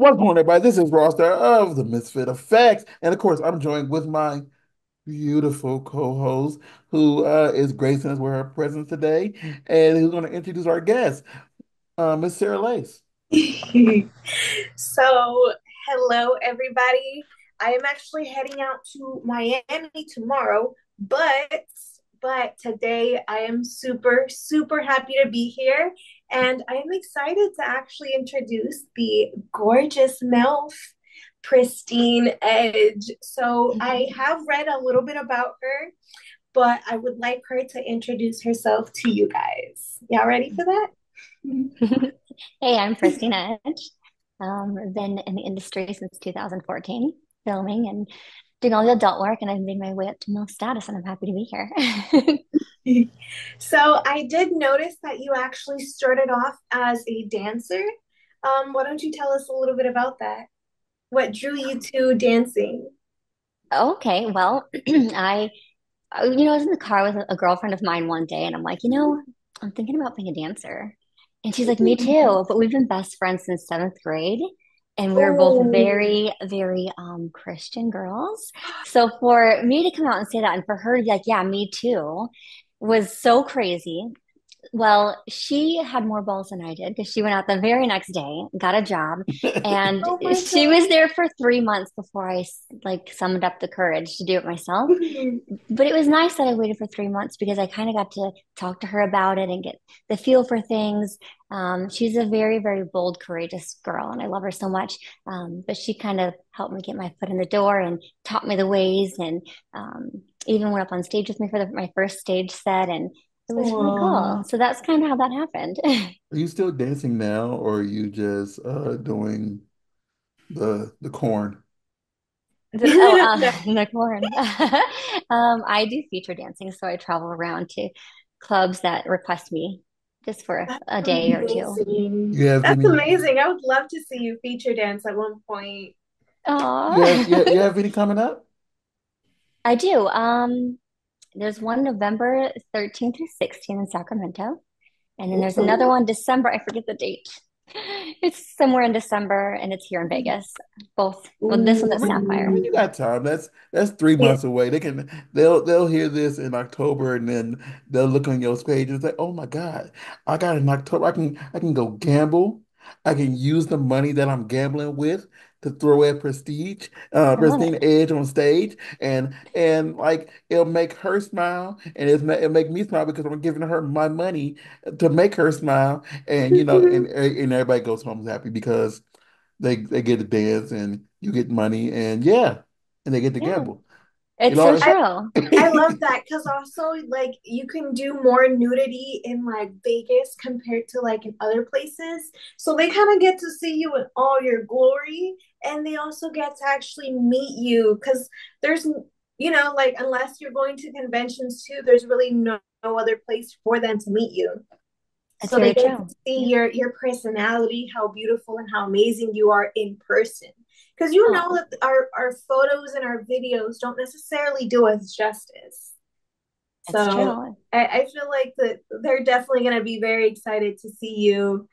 What's going on, everybody? This is Rawstarr of the Misfit Effects. And of course, I'm joined with my beautiful co-host who uh, is gracing us with her presence today and who's going to introduce our guest, uh, Miss Sarah Lace. So, hello everybody. I am actually heading out to Miami tomorrow, but but today I am super super happy to be here and I am excited to actually introduce the gorgeous MILF Pristine Edge. So, I have read a little bit about her, but I would like her to introduce herself to you guys. Y'all ready for that? Hey, I'm Pristine Edge. Um, I've been in the industry since 2014, filming and doing all the adult work, and I've made my way up to MILF status, and I'm happy to be here. So I did notice that you actually started off as a dancer. Um, why don't you tell us a little bit about that? What drew you to dancing? Okay, well, I, I- you know, I was in the car with a girlfriend of mine one day, and I'm like, you know, I'm thinking about being a dancer. And she's like, me too. But we've been best friends since seventh grade. And we were both Oh, very, very um, Christian girls. So for me to come out and say that, and for her to be like, yeah, me too, was so crazy. Well, she had more balls than I did because she went out the very next day, got a job, and oh she God. was there for three months before I like summoned up the courage to do it myself. But it was nice that I waited for three months because I kind of got to talk to her about it and get the feel for things. Um, she's a very, very bold, courageous girl, and I love her so much. Um, but she kind of helped me get my foot in the door and taught me the ways, and um, even went up on stage with me for the, my first stage set, and it was really cool. Oh. So that's kind of how that happened. Are you still dancing now, or are you just uh, doing the the corn? The- oh, uh, the corn. Um, I do feature dancing, so I travel around to clubs that request me just for That's a day or two. amazing. You have That's any? amazing. I would love to see you feature dance at one point. You have you have, you have any coming up? I do. Um, there's one November 13th through 16th in Sacramento, and then there's another one December. I forget the date. It's somewhere in December, and it's here in Vegas. Both. Well, this one at Sapphire. you got time. That's that's three Yeah. months away. They can they'll they'll hear this in October, and then they'll look on your page and say, "Oh my God, I got it in October. I can I can go gamble. I can use the money that I'm gambling with to throw at Prestige, uh, I love Prestige. Edge on stage, and and like it'll make her smile, and it's ma- it'll make me smile because I'm giving her my money to make her smile, and you know, and and everybody goes home happy because." They they get to dance and you get money and yeah, and they get to Yeah, gamble. You it's so know, I. I love that because also like you can do more nudity in like Vegas compared to like in other places. So they kind of get to see you in all your glory and they also get to actually meet you because there's you know like unless you're going to conventions too, there's really no, no other place for them to meet you. It's So they get to see Yeah. your your personality, how beautiful and how amazing you are in person. Because you know Oh, that our our photos and our videos don't necessarily do us justice. it's So. I, I feel like that they're definitely going to be very excited to see you,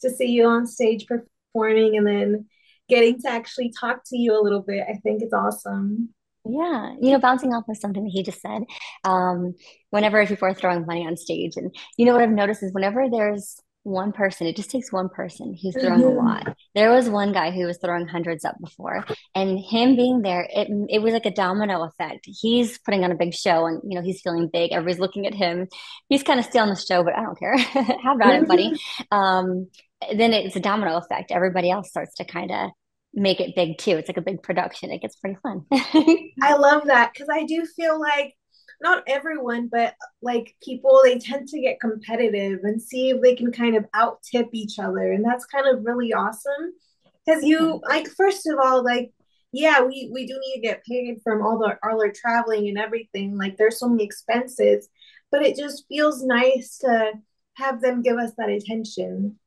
to see you on stage performing, and then getting to actually talk to you a little bit. I think it's awesome. Yeah, you know, bouncing off of something that he just said, um, whenever people are throwing money on stage, and you know what I've noticed is whenever there's one person, it just takes one person who's throwing a lot. There was one guy who was throwing hundreds up before, and him being there, it it was like a domino effect. He's putting on a big show, and you know he's feeling big. Everybody's looking at him. He's kind of stealing the show, but I don't care. Have at it, buddy. Um, then it's a domino effect. Everybody else starts to kind of make it big too. It's like a big production. It gets pretty fun. I love that because I do feel like not everyone, but like people, they tend to get competitive and see if they can kind of out tip each other. And that's kind of really awesome. Because you, mm-hmm. like, first of all, like, yeah, we, we do need to get paid from all the all our traveling and everything. Like, there's so many expenses, but it just feels nice to have them give us that attention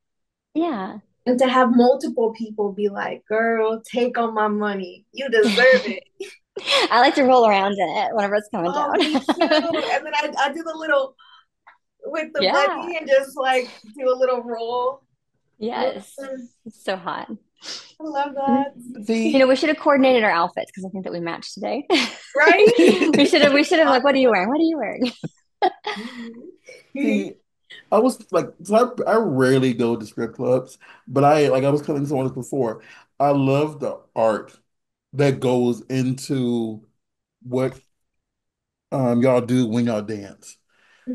yeah. And to have multiple people be like, girl, take all my money. You deserve it. I like to roll around in it whenever it's coming Oh, down. And then I, I do the little with the Yeah. money and just like do a little roll. Yes. It's so hot. I love that. You know, we should have coordinated our outfits because I think that we matched today. Right? We should have, we should have like, what are you wearing? What are you wearing? see, I was like, so I, I rarely go to strip clubs, but I like I was telling someone this before. I love the art that goes into what um y'all do when y'all dance.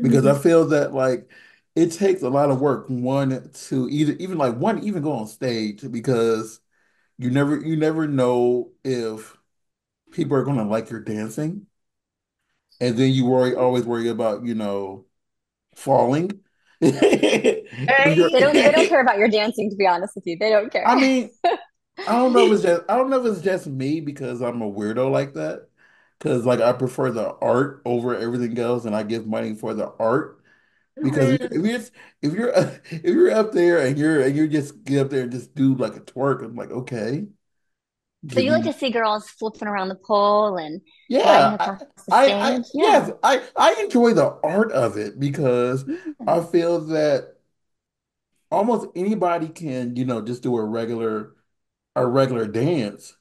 Because I feel that like it takes a lot of work one to either even like one even go on stage because you never you never know if people are gonna like your dancing. And then you worry always worry about you know falling. They don't, they don't care about your dancing, to be honest with you. They don't care. I mean, I don't know if it's just I don't know if it's just me because I'm a weirdo like that. Because like I prefer the art over everything else, and I give money for the art. Because if you're if you're if you're up there and you're and you just get up there and just do like a twerk, I'm like, okay, So you like mm-hmm. to see girls flipping around the pole and yeah. I, I I? Yeah. yes, I I enjoy the art of it because mm-hmm. I feel that almost anybody can, you know, just do a regular a regular dance.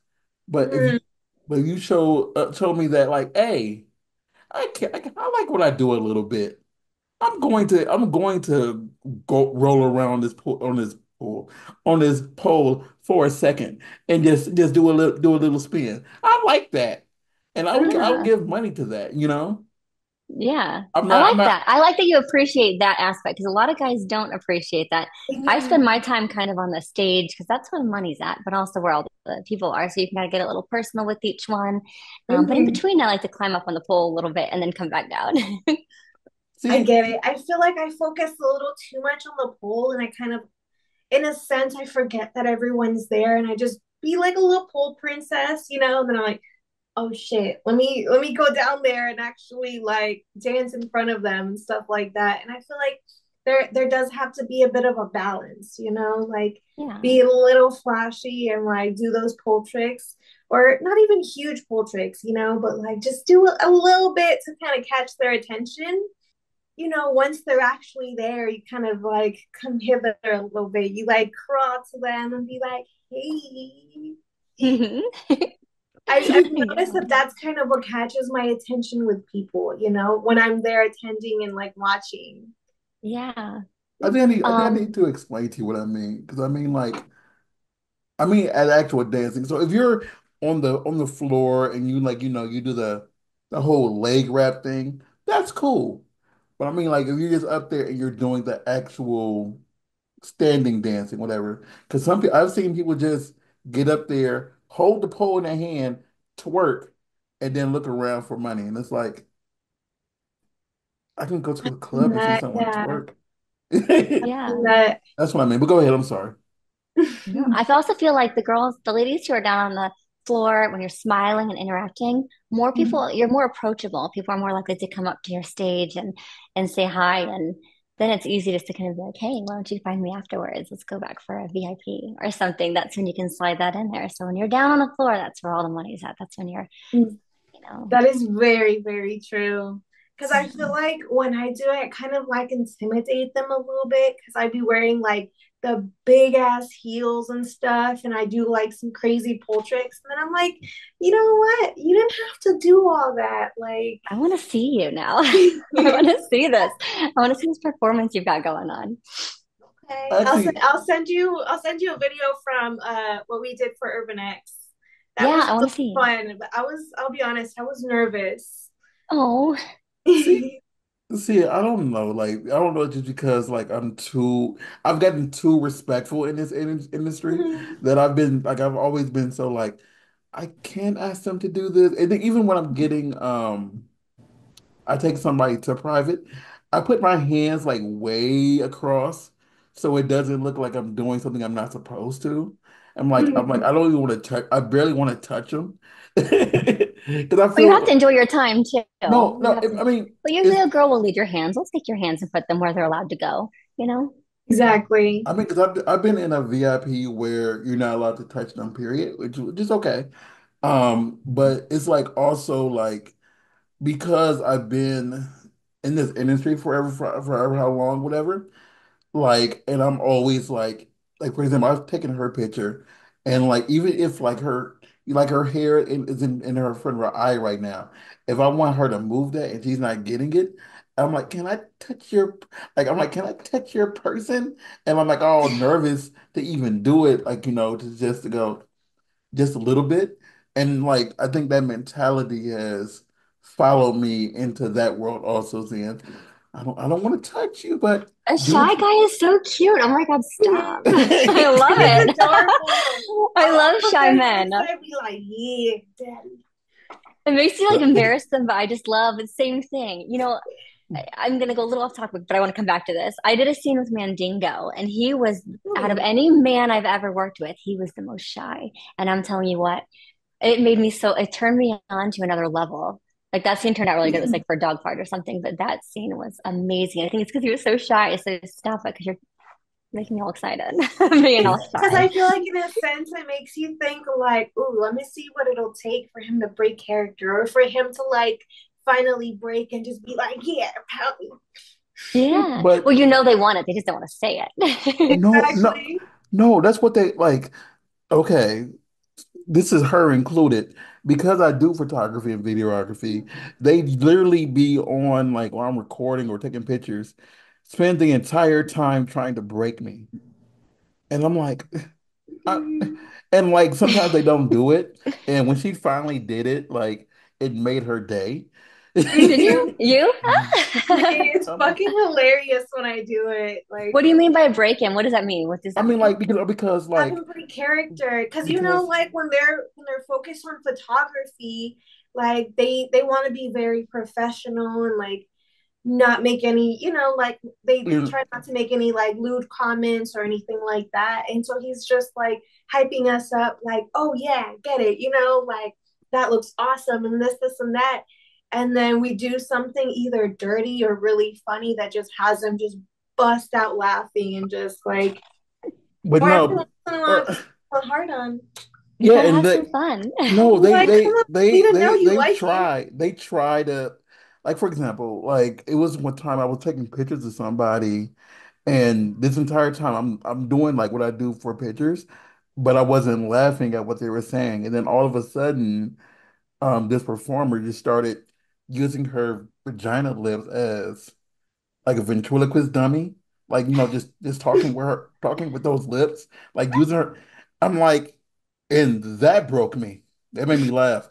But if you but you show uh, show me that like, hey, I can, I can, I like what I do a little bit. I'm going to I'm going to go roll around this pool on this pool on this pole for a second and just just do a little do a little spin. I like that, and I would I would give money to that. You know, Yeah. I'm not I'm like not. that. I like that you appreciate that aspect because a lot of guys don't appreciate that. I spend my time kind of on the stage because that's where the money's at, but also where all the people are. So you can kind of get a little personal with each one. Um, but in Mhm. between, I like to climb up on the pole a little bit and then come back down. I get it. I feel like I focus a little too much on the pole and I kind of in a sense I forget that everyone's there and I just be like a little pole princess, you know, and then I'm like, oh shit, let me let me go down there and actually like dance in front of them and stuff like that. And I feel like there there does have to be a bit of a balance, you know, like Yeah. be a little flashy and like do those pole tricks or not even huge pole tricks, you know, but like just do a, a little bit to kind of catch their attention. You know, once they're actually there, you kind of like come hither a little bit. You like crawl to them and be like, hey, I, I've noticed Yeah. that that's kind of what catches my attention with people, you know, when I'm there attending and like watching. Yeah. I think I need I think I Um, need to explain to you what I mean because I mean like I mean at actual dancing. So if you're on the on the floor and you like you know you do the the whole leg wrap thing, that's cool. But I mean like if you're just up there and you're doing the actual standing dancing, whatever. Because some people I've seen people just get up there, hold the pole in their hand, twerk, and then look around for money. And it's like I can go to a club and see someone yeah, twerk. yeah. That's what I mean. But go ahead, I'm sorry. I also feel like the girls, the ladies who are down on the floor when you're smiling and interacting, more mm-hmm. people, you're more approachable. People are more likely to come up to your stage and and say hi, and then it's easy just to kind of be like, "Hey, why don't you find me afterwards? Let's go back for a VIP or something." That's when you can slide that in there. So when you're down on the floor, that's where all the money's at. That's when you're, mm. you know, That is very, very true. Because I feel like when I do it, I kind of like intimidate them a little bit because I'd be wearing like the big ass heels and stuff, and I do like some crazy pole tricks. And then I'm like, you know what? You didn't have to do all that. Like, I want to see you now. I want to see this. I want to see this performance you've got going on. okay, I'll send Actually, I'll send you I'll send you a video from uh what we did for Urban X. That Yeah, was I so want to see. fun, but I was I'll be honest, I was nervous. Oh, see, I don't know. Like, I don't know just because like I'm too, I've gotten too respectful in this in industry that I've been like I've always been so like I can't ask them to do this. And then even when I'm getting um I take somebody to private, I put my hands like way across so it doesn't look like I'm doing something I'm not supposed to. I'm like I'm like I don't even want to touch. I barely want to touch them because I Well, you have to enjoy your time too. no no. It, to, I mean but usually a girl will lead your hands. Let's take your hands and put them where they're allowed to go, you know? Exactly. I mean, because I've, I've been in a VIP where you're not allowed to touch them, period, which, which is okay. Um, but it's like also like because I've been in this industry forever, for, forever, how long, whatever. Like, and I'm always like, like for example, I've taken her picture, And like even if like her like her hair is in, in her front of her eye right now, if I want her to move that and she's not getting it, I'm like, can I touch your like I'm like, can I touch your person? And I'm like all nervous to even do it, like you know, to just to go just a little bit. And like I think that mentality has followed me into that world also, saying, I don't I don't want to touch you, but A shy guy is so cute. Oh my God, stop. I love it. I love shy then men. inside be like, yeah, daddy. It makes me like embarrass them, but I just love the same thing. You know, I- I'm gonna go a little off topic, but I want to come back to this. I did a scene with Mandingo, and he was out of any man I've ever worked with, he was the most shy. And I'm telling you what, it made me so, it turned me on to another level. Like that scene turned out really good. It was mm-hmm. like for a dog fight or something, but that scene was amazing. I think it's because he was so shy. So stop it, because you're making me all excited. I'm being all Because I feel like in a sense it makes you think like, ooh, let me see what it'll take for him to break character or for him to like finally break and just be like, yeah, pound me. Yeah. but Well, you know they want it. They just don't want to say it. no no no, that's what they like. Okay, this is her included because I do photography and videography. They literally be on like while I'm recording or taking pictures, spend the entire time trying to break me, and I'm like, I, and like sometimes they don't do it, and when she finally did it, like it made her day. Did you? You? It's fucking hilarious when I do it. Like What do you mean by break in? What does that mean? What does I mean, mean? like because because have like him character. Cause you know, like when they're when they're focused on photography, like they they want to be very professional and like not make any, you know, like they you try not to make any like lewd comments or anything like that. And so he's just like hyping us up, like, oh yeah, get it, you know, like that looks awesome and this, this, and that. And then we do something either dirty or really funny that just has them just bust out laughing and just like, but no, once in a while, uh, hard on. You yeah, gotta and they fun. No, they like, come they they they you they've like it. tried. They try to like for example, like it was one time I was taking pictures of somebody and this entire time I'm I'm doing like what I do for pictures, but I wasn't laughing at what they were saying. And then all of a sudden, um this performer just started using her vagina lips as like a ventriloquist dummy, like you know, just just talking with her, talking with those lips, like using her. I'm like, and that broke me. That made me laugh,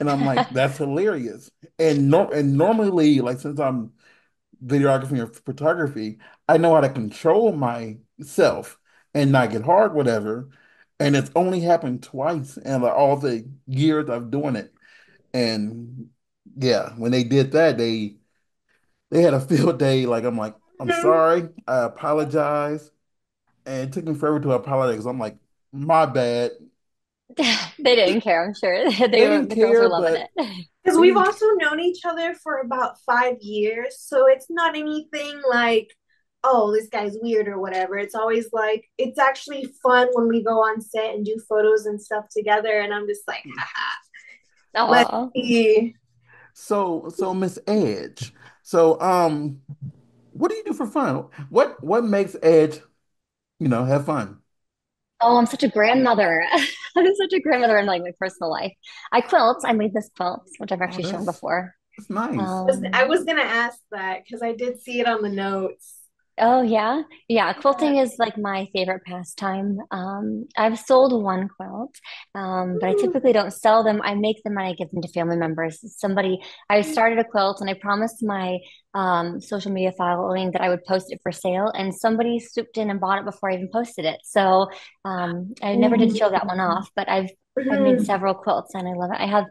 and I'm like, that's hilarious. And no, and normally, like since I'm videography or photography, I know how to control myself and not get hard, whatever. And it's only happened twice in like, all the years I've doing it. And yeah, when they did that, they they had a field day. Like I'm like, I'm sorry, I apologize. And it took me forever to apologize because I'm like, my bad. They didn't care, I'm sure. They They were didn't the girls were care, loving but it. Because we've also known each other for about five years. So it's not anything like, oh, this guy's weird or whatever. It's always like, it's actually fun when we go on set and do photos and stuff together. And I'm just like, haha, let's Oh, see. So, so Miss Edge. So, um, what do you do for fun? What what makes Edge, you know, have fun? oh, I'm such a grandmother. I'm such a grandmother in like my personal life. I quilt. I made this quilt, which I've Oh, actually shown that's before. that's nice. I Um, was going to ask that because I did see it on the notes. Oh yeah. Yeah, quilting is like my favorite pastime. Um, I've sold one quilt, um, but I typically don't sell them. I make them and I give them to family members. Somebody, I started a quilt and I promised my um, social media following that I would post it for sale, and somebody swooped in and bought it before I even posted it. So um, I never did show that one off, but I've I've made several quilts and I love it. I have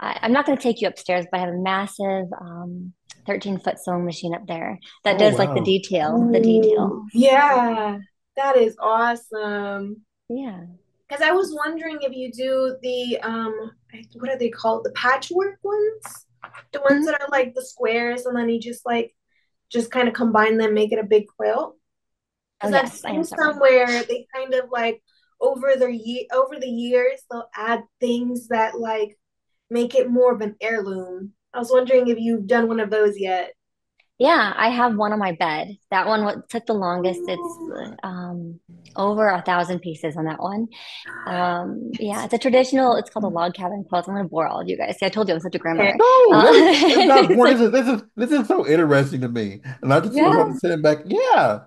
I, I'm not going to take you upstairs, but I have a massive um, 13 foot sewing machine up there that Oh does like the wow. detail, the detail. yeah, that is awesome. Yeah. Because I was wondering if you do the um, what are they called? The patchwork ones, the ones Mhm. that are like the squares, and then you just like just kind of combine them, make it a big quilt. Oh, Because I've yes, I seen have several. somewhere they kind of like over the ye over the years they'll add things that like make it more of an heirloom. I was wondering if you've done one of those yet. Yeah, I have one on my bed. That one took the longest. It's um over a thousand pieces on that one. Um, yeah, it's a traditional, it's called a log cabin quilt. I'm gonna bore all of you guys. See, I told you I'm such a okay. grandmother. No, Uh, this is not boring. like, This is this is this is so interesting to me. And I just was yeah, sitting back. Yeah.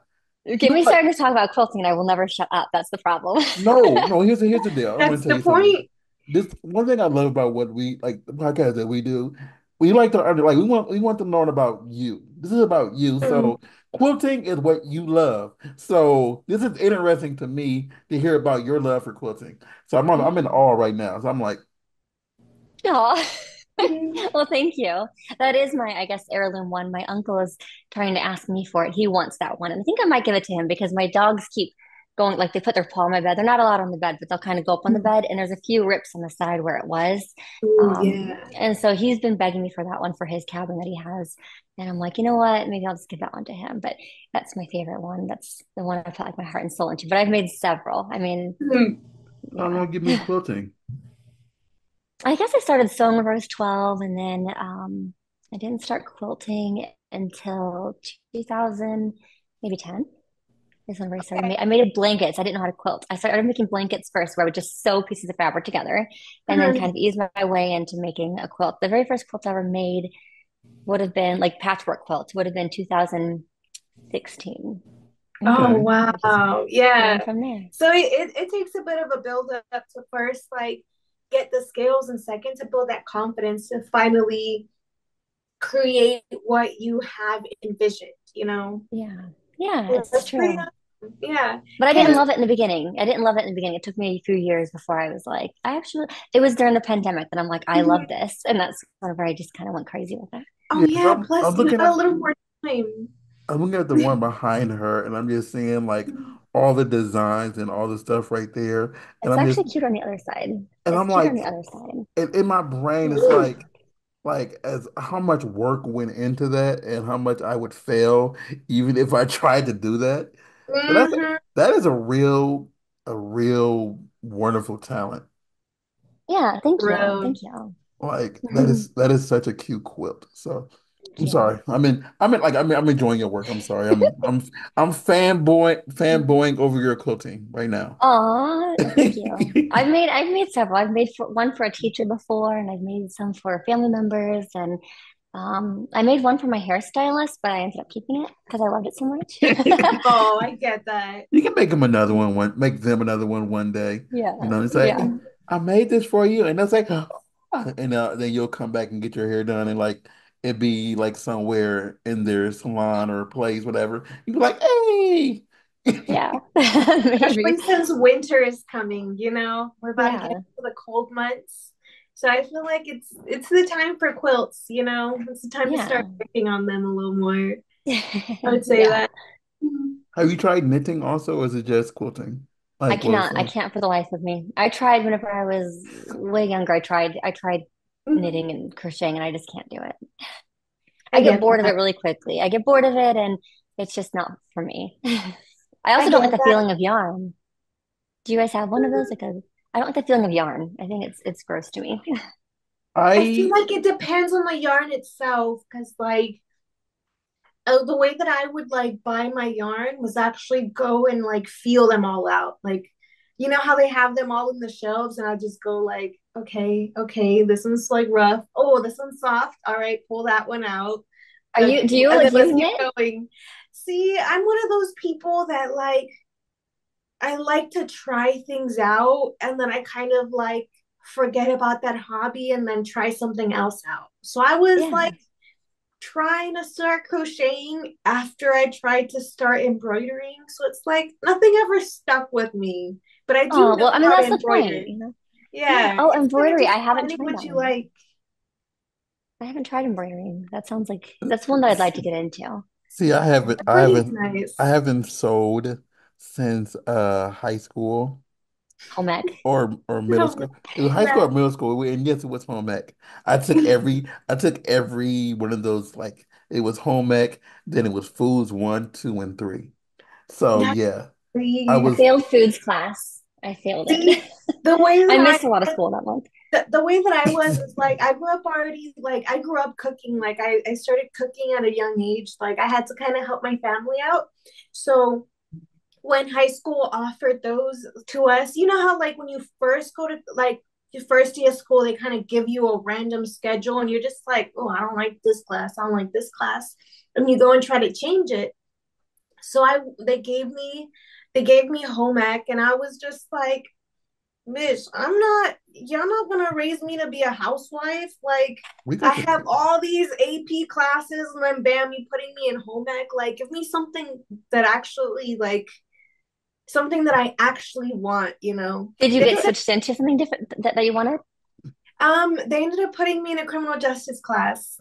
get me Like, started to talk about quilting and I will never shut up. That's the problem. no, no, here's the here's the deal. I'm gonna That's tell the you something. point. This one thing I love about what we like the podcast that we do, we like to under like we want we want to learn about you. This is about you. So quilting is what you love. So this is interesting to me to hear about your love for quilting. So I'm on, I'm in awe right now. So I'm like, Aw. mm, Well, thank you. That is my, I guess, heirloom one. My uncle is trying to ask me for it. He wants that one. And I think I might give it to him because my dogs keep going, like they put their paw on my bed. They're not allowed on the bed, but they'll kind of go up on the mm. bed. And there's a few rips on the side where it was. Ooh, Um, yeah. and so he's been begging me for that one for his cabin that he has. And I'm like, you know what? Maybe I'll just give that one to him. But that's my favorite one. That's the one I put like my heart and soul into. But I've made several. I mean, Mm. how yeah. long you been quilting? I guess I started sewing when I was 12, and then um, I didn't start quilting until 2000, maybe 10 is when I started. Okay. I made a blankets. I didn't know how to quilt. I started making blankets first, where I would just sew pieces of fabric together, and then kind Mhm. of ease my way into making a quilt. The very first quilt I ever made would have been like patchwork quilt, would have been 2016, Oh, Okay. and it just wow. Yeah. from there. So it, it, it takes a bit of a build up to first like get the skills and second to build that confidence to finally create what you have envisioned, you know? Yeah, yeah, Yeah, it's That's pretty true. awesome. Yeah. But I didn't love it in the beginning. I didn't love it in the beginning. It took me a few years before I was like, I actually, it was during the pandemic that I'm like, I love mm-hmm. this. And that's whenever I just kind of went crazy with it. oh Yeah, yeah, I'm, plus I'm you looking had at a little more time. I'm looking at the one behind her, and I'm just seeing like all the designs and all the stuff right there, and It's I'm just actually cute on the other side. and It's I'm cute on like, the other side. in, in my brain, it's like like as how much work went into that, and how much I would fail even if I tried to do that. So that's hmm that is a real a real wonderful talent. Yeah, thank you. Bro. Thank you. Like that Mhm. is that is such a cute quilt. So I'm you. sorry. I mean, I mean, like I mean, I'm enjoying your work. I'm sorry. I'm I'm I'm fanboy fanboying over your quilting right now. Aw, thank you. I've made I've made several. I've made for, one for a teacher before, and I've made some for family members, and um, I made one for my hairstylist, but I ended up keeping it because I loved it so much. Oh, I get that. You can make them another one, one make them another one one day. Yeah, You know, it's like yeah. I made this for you, and they'll say, "Ah," and uh, then you'll come back and get your hair done, and like it'd be like somewhere in their salon or place, whatever. You'd be like, hey. yeah. Especially since winter is coming, you know, we're about to get into the cold months. So I feel like it's it's the time for quilts, you know. It's the time to start working on them a little more. I would say yeah. that. Have you tried knitting also, or is it just quilting? I Like, well, cannot. I can't for the life of me. I tried whenever I was way younger. I tried. I tried Mhm. knitting and crocheting, and I just can't do it. I I get get bored of it really quickly. I get bored of it, and it's just not for me. I I also don't like get the that. feeling of yarn. Do you guys have one of those? Like a, I don't like the feeling of yarn. I think it's it's gross to me. I feel like it depends on the yarn itself, because like uh, the way that I would like buy my yarn was actually go and like feel them all out. Like, you know how they have them all in the shelves, and I just go like, okay, okay, this one's like rough. Oh, this one's soft. All right, pull that one out. Are Okay, you? Do you then do let's you keep knit? going. See, I'm one of those people that like I like to try things out, and then I kind of like forget about that hobby and then try something else out. So I was Yeah. like trying to start crocheting after I tried to start embroidering. So it's like nothing ever stuck with me, but I do Oh know well, I mean how to that's the point, you know. Yeah. Yeah, Oh, it's kind of embroidery. I haven't tried what that you one. like. I haven't tried embroidery. That sounds like that's one that I'd like to get into. see. I haven't. I haven't. I haven't sewed since uh high school. Home ec. or or middle No, school. It was high school or middle school, and yes, it was home ec. I took every I took every one of those like it was home ec, then it was foods one, two, and three. So Not yeah, I I was failed foods class. I failed it. the way I missed a lot of school that month. the, the way that I was is like I grew up already like I grew up cooking like I, I started cooking at a young age like I had to kind of help my family out so when high school offered those to us you know how like when you first go to like your first day of school they kind of give you a random schedule and you're just like oh I don't like this class I don't like this class and you go and try to change it so I they gave me they gave me home ec and I was just like Bitch, I'm not, y'all not gonna raise me to be a housewife. Like, I have all these AP classes, and then bam, you putting me in home ec. Like, give me something that actually, like, something that I actually want, you know? Did you They get ended, switched into something different that, that you wanted? um, they ended up putting me in a criminal justice class.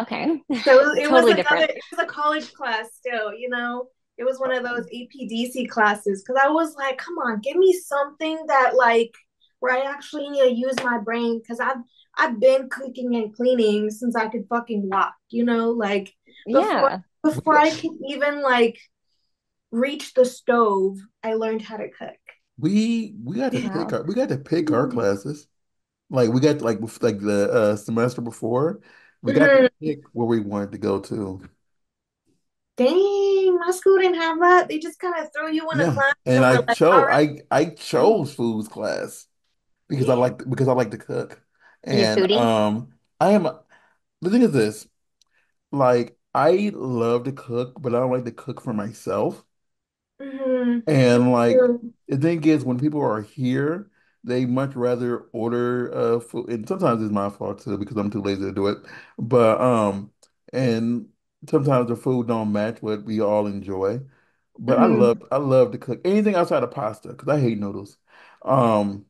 Okay. So it was, it was Totally another, different. it was a college class still, you know? It was one of those APDC classes because I was like, come on, give me something that like where I actually need to use my brain because I've I've been cooking and cleaning since I could fucking walk, you know, like before Yeah. before I could even like reach the stove, I learned how to cook. we we got to pick our we got to pick our Mhm. classes. Like we got like like the uh, semester before, we got to pick where we wanted to go to. Dang, my school didn't have that. They just kind of throw you in a class and and I we're like, chose right. I I chose foods class because I like because I like to cook, Are you a and um I am the thing is this like I love to cook, but I don't like to cook for myself. Mm-hmm. And like the thing is, when people are here, they much rather order uh food, and sometimes it's my fault too because I'm too lazy to do it. But um, and sometimes the food don't match what we all enjoy. But I love Mm-hmm. I love to cook anything outside of pasta because I hate noodles. Um,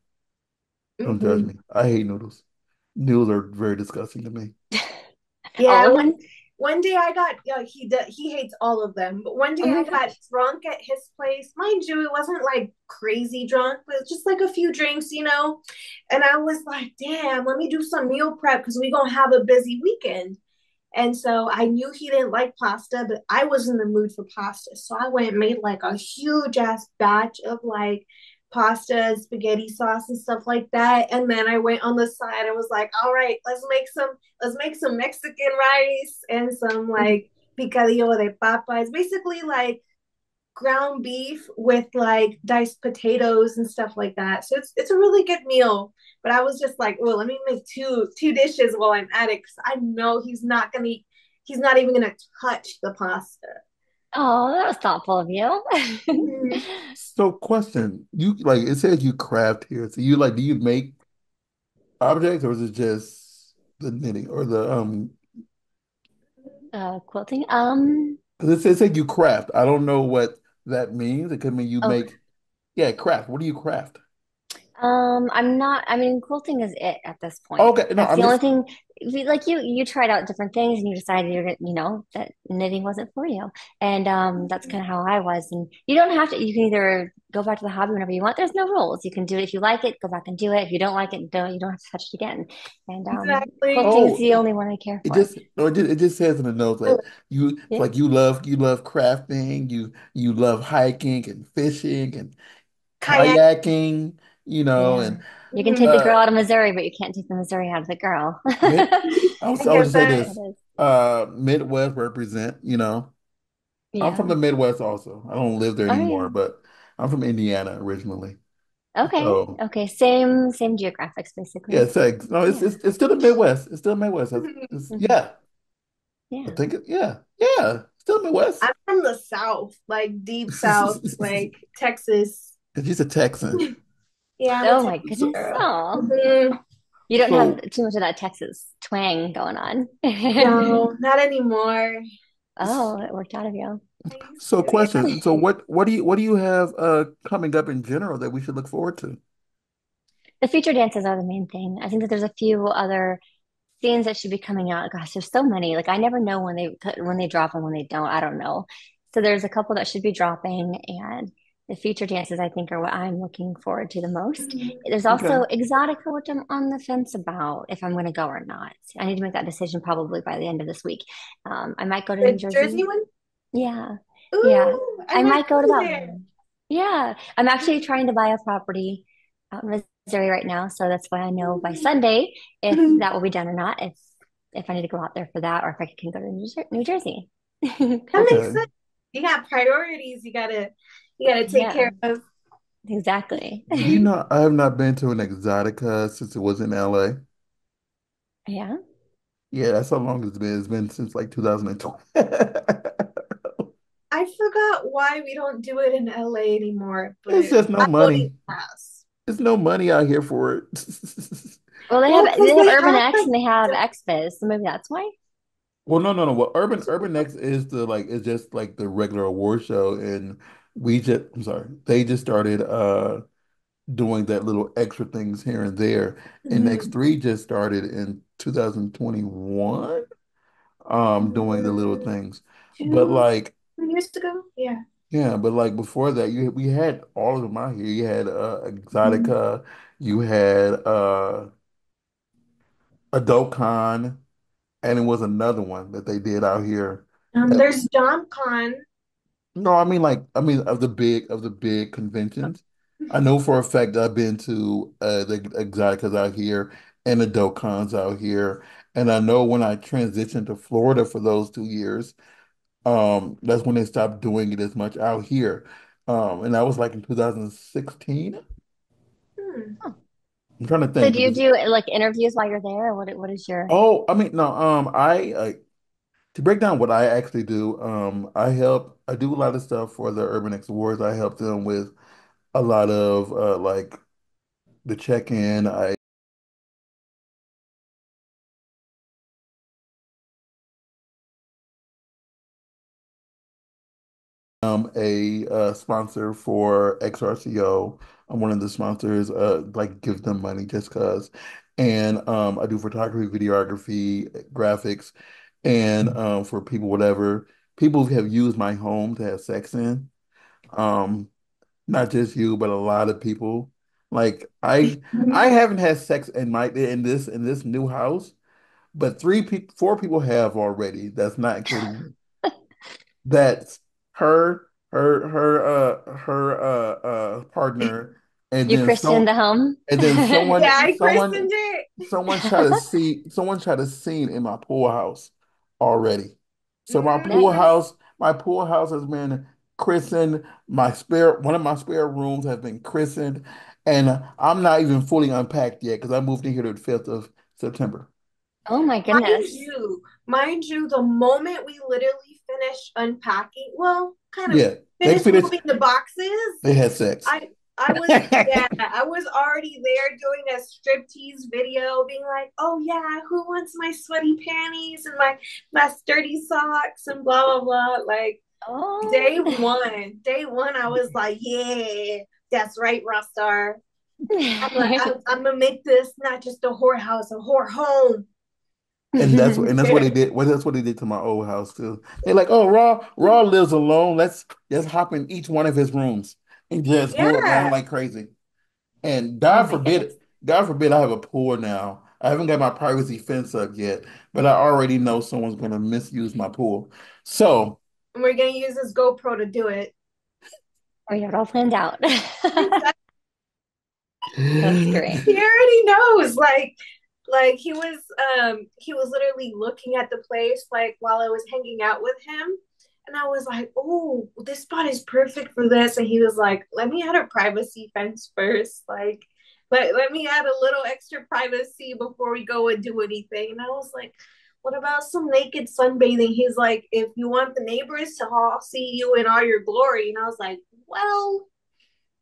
don't judge Mm-hmm. me. I hate noodles. Noodles are very disgusting to me. Yeah, of one them? One day I got yeah, he d he hates all of them. But one day my I mm-hmm. got gosh. drunk at his place. Mind you, it wasn't like crazy drunk, but it's just like a few drinks, you know. And I was like, damn, let me do some meal prep because we gonna have a busy weekend. And so I knew he didn't like pasta, but I was in the mood for pasta. So I went and made like a huge ass batch of like pasta, spaghetti sauce, and stuff like that. And then I went on the side and was like, all right, let's make some let's make some Mexican rice and some mm-hmm. like picadillo de papa. It's basically like ground beef with like diced potatoes and stuff like that. So it's it's a really good meal. But I was just like, well, let me make two two dishes while I'm at it because I know he's not gonna eat, he's not even gonna touch the pasta. Oh, that was thoughtful of you. So, question, you like it says you craft here. So you like do you make objects or is it just the knitting or the um Uh, quilting. Um, 'cause it says, it said you craft. I don't know what that means. It could mean you oh, make yeah, craft. What do you craft? Um, I'm not, I mean, quilting is it at this point. Okay, no, That's I'm the only thing, like you, you tried out different things and you decided you're, you know, that knitting wasn't for you. And um, that's kind of how I was. And you don't have to, you can either go back to the hobby whenever you want. There's no rules. You can do it if you like it, go back and do it. If you don't like it, don't, you don't have to touch it again. And um, Exactly. quilting is oh the only one I care it just no, it just it just says in the notes I that you Yeah. like you love you love crafting, you you love hiking and fishing and Kayak. kayaking, you know, Yeah. and You can take Mm-hmm. the uh girl out of Missouri, but you can't take the Missouri out of the girl. mid I was I I would say this uh Midwest represent, you know. I'm from the Midwest also. I don't live there Oh, anymore, yeah. but I'm from Indiana originally. Okay. So Okay. Same, same geographics, yeah, basically. it's like no, it's Yeah. it's, it's still the Midwest. It's still the Midwest. It's, it's hmm yeah. I Yeah. think it, yeah, yeah, still Midwest. I'm from the South, like deep South, like Texas. And she's a Texan. Yeah, Oh my goodness. girl. Oh, you don't have too much of that Texas twang going on. No, not anymore. Oh, it worked out of you. I so question. So what what do you what do you have uh coming up in general that we should look forward to? The feature dances are the main thing. I think that there's a few other scenes that should be coming out. Gosh, there's so many. Like I never know when they when they drop and when they don't. I don't know. So there's a couple that should be dropping, and the feature dances I think are what I'm looking forward to the most. Mhm. There's Okay. also Exotica, which I'm on the fence about if I'm going to go or not. I need to make that decision probably by the end of this week. Um, I might go to New Jersey Jersey. one? Yeah, yeah. I I might might go to that there. one. Yeah, I'm actually trying to buy a property out in Missouri right now, so that's why I know by Sunday if that will be done or not. If if I need to go out there for that, or if I can go to New, New Jersey. That makes sense. You got priorities you gotta you gotta take Yeah, care of. exactly. You know I have not been to an Exotica since it was in LA? Yeah. Yeah, that's how long it's been. It's been since like 2012. I forgot why we don't do it in LA anymore, It's just no I money. pass. There's no money out here for it. Well, they have Well, they have they Urban have X and they have the XBIZ, so maybe that's why. Well, no, no, no. Well, Urban Urban X is the like it's just like the regular award show, and we just I'm sorry, they just started uh doing that little extra things here and there, and mm, X3 just started in 2021, um, doing the little things. But two like, years ago. Yeah. yeah, but like before that, you we had all of them out here. You had uh Mhm. Exotica, you had uh Adult-Con, and it was another one that they did out here. Um, there's DomCon. No, I mean like I mean of the big of the big conventions. I know for a fact I've been to uh the Exoticas out here and the DomCons out here. And I know when I transitioned to Florida for those two years, um, that's when they stopped doing it as much out here. Um, and that was like in 2016. Hmm. I'm trying to So think do you because do like interviews while you're there, what what is your oh, I mean no, um, I uh, to break down what I actually do, um, I help I do a lot of stuff for the Urban X Awards. I help them with a lot of uh, like the check-in. I am a uh, sponsor for XRCO. I'm one of the sponsors, uh, like give them money just cause. And um, I do photography, videography, graphics, and um, for people, whatever. People have used my home to have sex in. Um, not just you, but a lot of people. Like I, I haven't had sex in my in this in this new house, but three people, four people have already. That's not including. That's her, her, her, uh, her, uh, uh, partner, and you some, the home? and then Yeah, someone, I someone, christened it. someone tried to see, someone tried to scene in my pool house already. So my pool Mm, house, my pool house has been christened. My spare, one of my spare rooms has been christened, and I'm not even fully unpacked yet because I moved in here the 5th of September. Oh my mind goodness. you, mind you, the moment we literally finished unpacking, well, kind of Yeah, they finished finished. moving the boxes, They had sex. I I was yeah, I was already there doing a striptease video, being like, oh yeah, who wants my sweaty panties and my my sturdy socks and blah blah blah. Like oh. day one, day one, I was like, yeah, that's right, Rawstarr. I'm like, I'm, I'm gonna make this not just a whorehouse, a whore home. And that's and that's what they did. Well, that's what they did to my old house too. They're like, "Oh, Raw, Raw lives alone. Let's just hop in each one of his rooms and just whore around yeah. like crazy." And Oh God my forbid, goodness. God forbid, I have a pool now. I haven't got my privacy fence up yet, but I already know someone's going to misuse my pool. So, we're gonna use this GoPro to do it. We have it all planned out. That's great. He already knows. Like, like he was um he was literally looking at the place like while I was hanging out with him. And I was like, oh, this spot is perfect for this. And he was like, let me add a privacy fence first. Like, let, let me add a little extra privacy before we go and do anything. And I was like, what about some naked sunbathing? He's like, if you want the neighbors to all see you in all your glory. And I was like, well,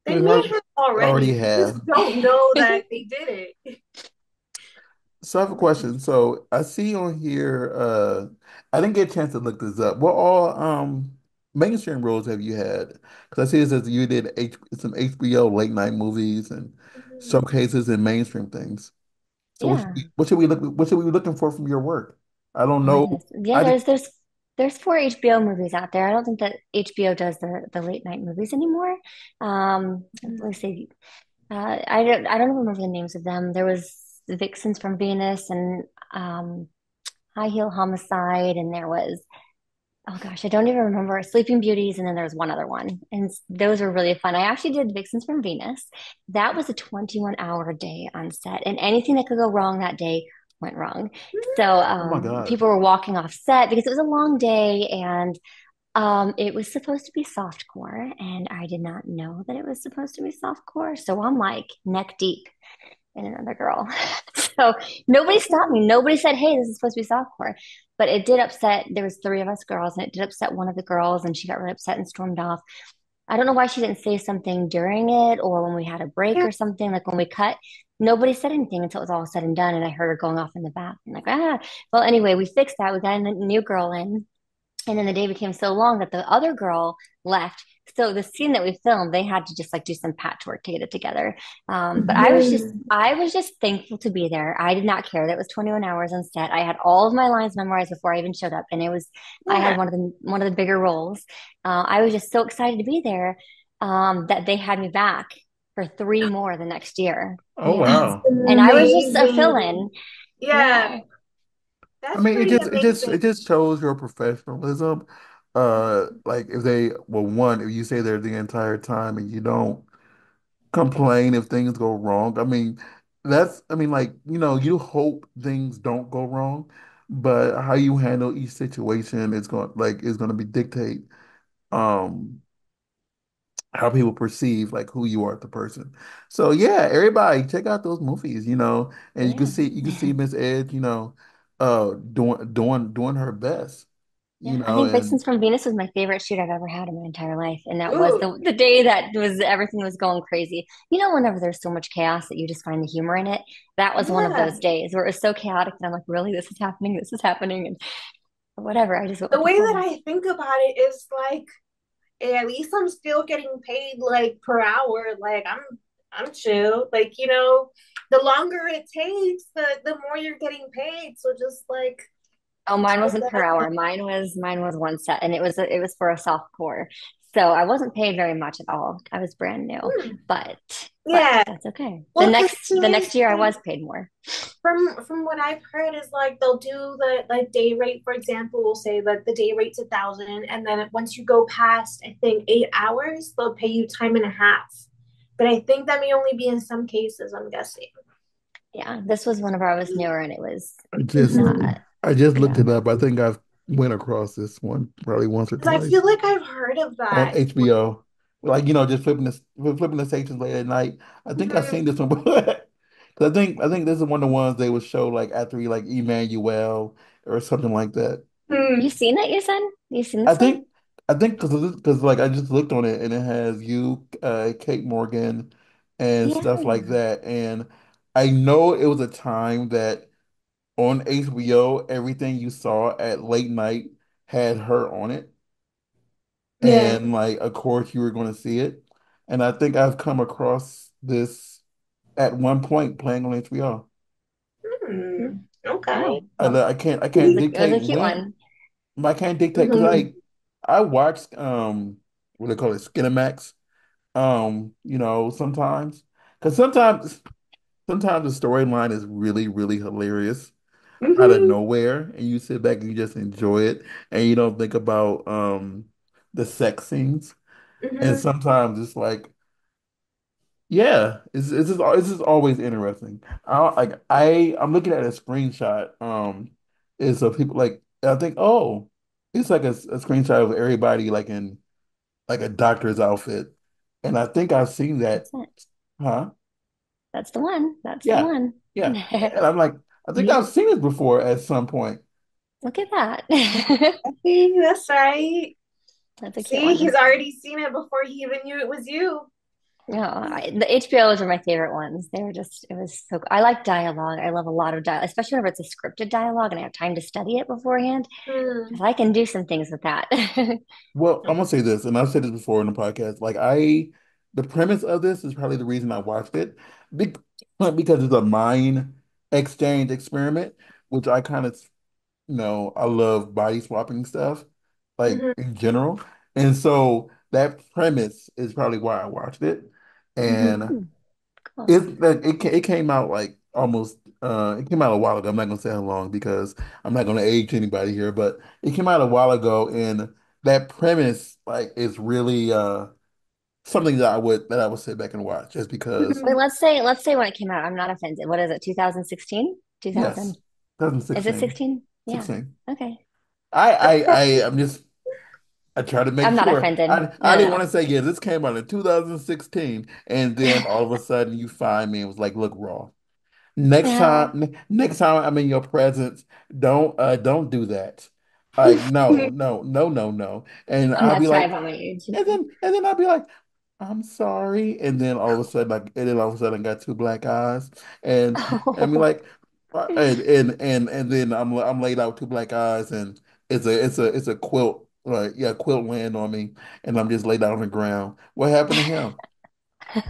they may already have already already. Have. just don't know that they did it. So I have a question. So I see on here, uh, I didn't get a chance to look this up. What all um mainstream roles have you had? Because I see it says you did H some HBO late night movies and showcases and mainstream things. So what should Yeah. we, what should we look what should we be looking for from your work? I don't Oh my know. goodness. Yeah, I did, there's there's there's four HBO movies out there. I don't think that HBO does the the late night movies anymore. Um, let's see. Uh, I don't I don't remember the names of them. There was Vixens from Venus and um, High Heel Homicide, and there was oh gosh, I don't even remember Sleeping Beauties, and then there was one other one, and those were really fun. I actually did Vixens from Venus. That was a 21 hour day on set, and anything that could go wrong that day went wrong. So Oh um, God. people were walking off set because it was a long day, and um, it was supposed to be soft core, and I did not know that it was supposed to be soft core. So I'm like neck deep in another girl. So nobody stopped me. Nobody said, "Hey, this is supposed to be softcore." But it did upset. There was three of us girls, and it did upset one of the girls, and she got really upset and stormed off. I don't know why she didn't say something during it or when we had a break or something, like when we cut. Nobody said anything until it was all said and done, and I heard her going off in the bathroom, like ah. Well, anyway, we fixed that. We got a new girl in, and then the day became so long that the other girl left. So the scene that we filmed, they had to just like do some patchwork to get it together. Um, but I was just, Mhm. I was just thankful to be there. I did not care. That it was 21 hours on set. I had all of my lines memorized before I even showed up, and it was, I had one of the one of the bigger roles. Uh, I was just so excited to be there um, that they had me back for three more the next year. Oh And wow. and I was just a Amazing. fill-in. Yeah, Yeah, I mean, it pretty just it just it just shows your professionalism. Uh, like if they well, one, if you stay there the entire time and you don't complain if things go wrong. I mean, that's I mean, like, you know, you hope things don't go wrong, but how you handle each situation is going like is going to be dictate um how people perceive like who you are as a person. So yeah, everybody check out those movies, you know, and you can yeah. see you can see Miss Edge, you know, uh doing doing doing her best, you Yeah, I think and Vixens from Venus was my favorite shoot I've ever had in my entire life. And that was the the day that was everything was going crazy. You know, whenever there's so much chaos that you just find the humor in it. That was one of those days where it was so chaotic that I'm like, really, this is happening, this is happening, and whatever. I just The way that. I think about it is like, at least I'm still getting paid like per hour. Like I'm, I'm chill. Like you know, the longer it takes, the the more you're getting paid. So just like Oh, mine wasn't per hour. Mine was mine was one set, and it was it was for a soft core. So I wasn't paid very much at all. I was brand new, Hmm. but but Yeah. that's okay. The Well, because next the next year I was paid more. from from what I've heard is like they'll do the like day rate, for example, we'll say that the day rate's a thousand, and then once you go past, I think eight hours, they'll pay you time and a half. But I think that may only be in some cases, I'm guessing. Yeah, this was whenever I was newer, and it was just not. I just looked Yeah. it up. I think I've went across this one probably once or Because I feel twice like I've heard of on that. HBO. Like, you know, just flipping the flipping the stations late at night. I think I've Mhm. seen this one before. 'Cause I think I think this is one of the ones they would show like after you like Emmanuelle or something like that. You Hmm. seen it, you said? You seen I this one? think I think because because like I just looked on it and it has you, uh, Kate Morgan, and Yeah. stuff like that. And I know it was a time that on HBO, everything you saw at late night had her on it, Yeah. and like of course you were going to see it. And I think I've come across this at one point playing on HBO. Hmm. Mm. Okay. I well, I can't I can't a, it was dictate a cute when one. I can't dictate because Mhm. I I watched um what do they call it Skinamax Um, you know, sometimes because sometimes sometimes the storyline is really, really hilarious out of Mhm. nowhere, and you sit back and you just enjoy it, and you don't think about um the sex scenes. And Mhm. sometimes it's like, yeah, it's it's just it's just always interesting. I like I I'm looking at a screenshot. Um, is of people like I think oh, it's like a, a screenshot of everybody like in like a doctor's outfit, and I think I've seen that, That's huh? That's the one. That's the one. yeah. And I'm like, I think I've seen this before at some point. Look at that. See, that's right. That's a See, one. he's already seen it before he even knew it was you. No, I, the HBOs are my favorite ones. They were just, it was so, I like dialogue. I love a lot of dialogue, especially whenever it's a scripted dialogue and I have time to study it beforehand, because Hmm. I can do some things with that. Well, I'm gonna say this, and I've said this before in the podcast. Like I, the premise of this is probably the reason I watched it, Be because it's a mind exchange experiment, which I kind of, you know, I love body swapping stuff, like Mhm. in general. And so that premise is probably why I watched it. And Hmm, cool. it like it it came out like almost. Uh, it came out a while ago. I'm not gonna say how long because I'm not gonna age anybody here, but it came out a while ago, and that premise like is really uh something that I would that I would sit back and watch just because Wait, let's say let's say when it came out, I'm not offended. What is it? 2016? yes, 2000? Is it 2016, 16? Yeah. 16. Okay. I I I I'm just I try to make I'm not sure. offended. I I didn't no, want to say yeah, this came out in 2016, and then all of a sudden you find me and was like, look, Raw. Next no. time, next time I'm in your presence, don't uh don't do that. Like no, no, no, no, no. And I'm I'll be like, and then and then I'll be like, I'm sorry. And then all of a sudden, like, and then all of a sudden, I got two black eyes, and and be Oh, like, uh, and and and and then I'm I'm laid out with two black eyes, and it's a it's a it's a quilt, like yeah, quilt land on me, and I'm just laid out on the ground. What happened to him?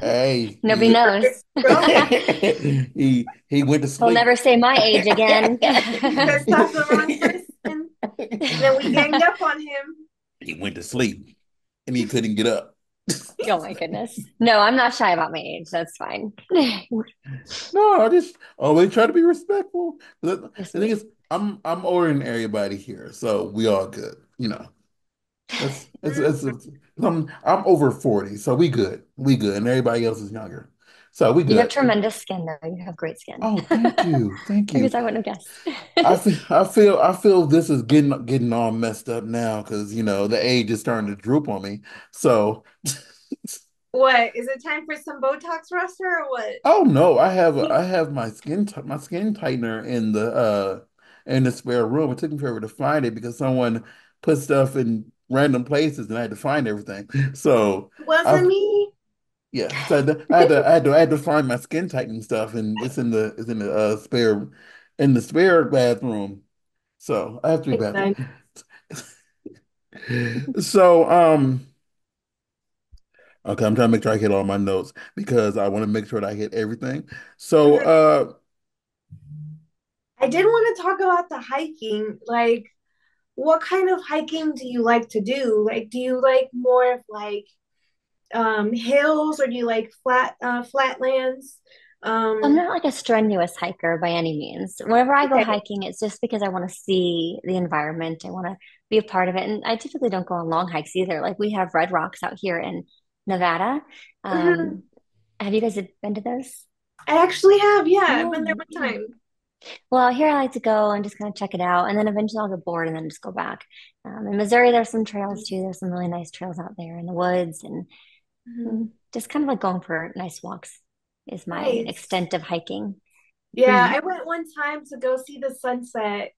Hey, nobody he knows. He he went to He'll sleep. never say my age again. he pissed the wrong person, and then we ganged up on him. He went to sleep and he couldn't get up. Oh my goodness. No, I'm not shy about my age. That's fine. No, I just always try to be respectful. The, the thing is, I'm I'm older than everybody here, so we all good. You know, it's it's it's, it's I'm I'm over 40, so we good. We good, and everybody else is younger, so we You have tremendous skin, though. You have great skin. Oh, thank you, thank you. because I wouldn't have guessed. I guessed. feel I feel I feel this is getting getting all messed up now because you know the age is starting to droop on me. So. What is it time for some Botox, Ruster, or what? Oh no, I have a, I have my skin t my skin tightener in the uh in the spare room. It took me forever to find it because someone put stuff in random places and I had to find everything. So wasn't I've me. Yeah, so I had to I had to I had to, I had to find my skin tightening stuff and it's in the it's in the uh spare in the spare bathroom. So I have three Makes bathrooms. sense. So um okay, I'm trying to make sure I hit all my notes because I want to make sure that I hit everything. So uh I did want to talk about the hiking. Like, what kind of hiking do you like to do? Like, do you like more of like um hills or do you like flat uh flatlands? I'm Um, not like a strenuous hiker by any means. Whenever I go okay. hiking, it's just because I want to see the environment. I want to be a part of it. And I typically don't go on long hikes either. Like we have Red Rocks out here in Nevada. Mhm. Um, have you guys been to those? I actually have, yeah, I've been there Oh, one time. Well, here I like to go and just kind of check it out. And then eventually I'll get bored and then just go back. Um, in Missouri, there's some trails too. There's some really nice trails out there in the woods and Mhm. mm, just kind of like going for nice walks is my Nice. extent of hiking. Yeah, see I went one time to go see the sunset.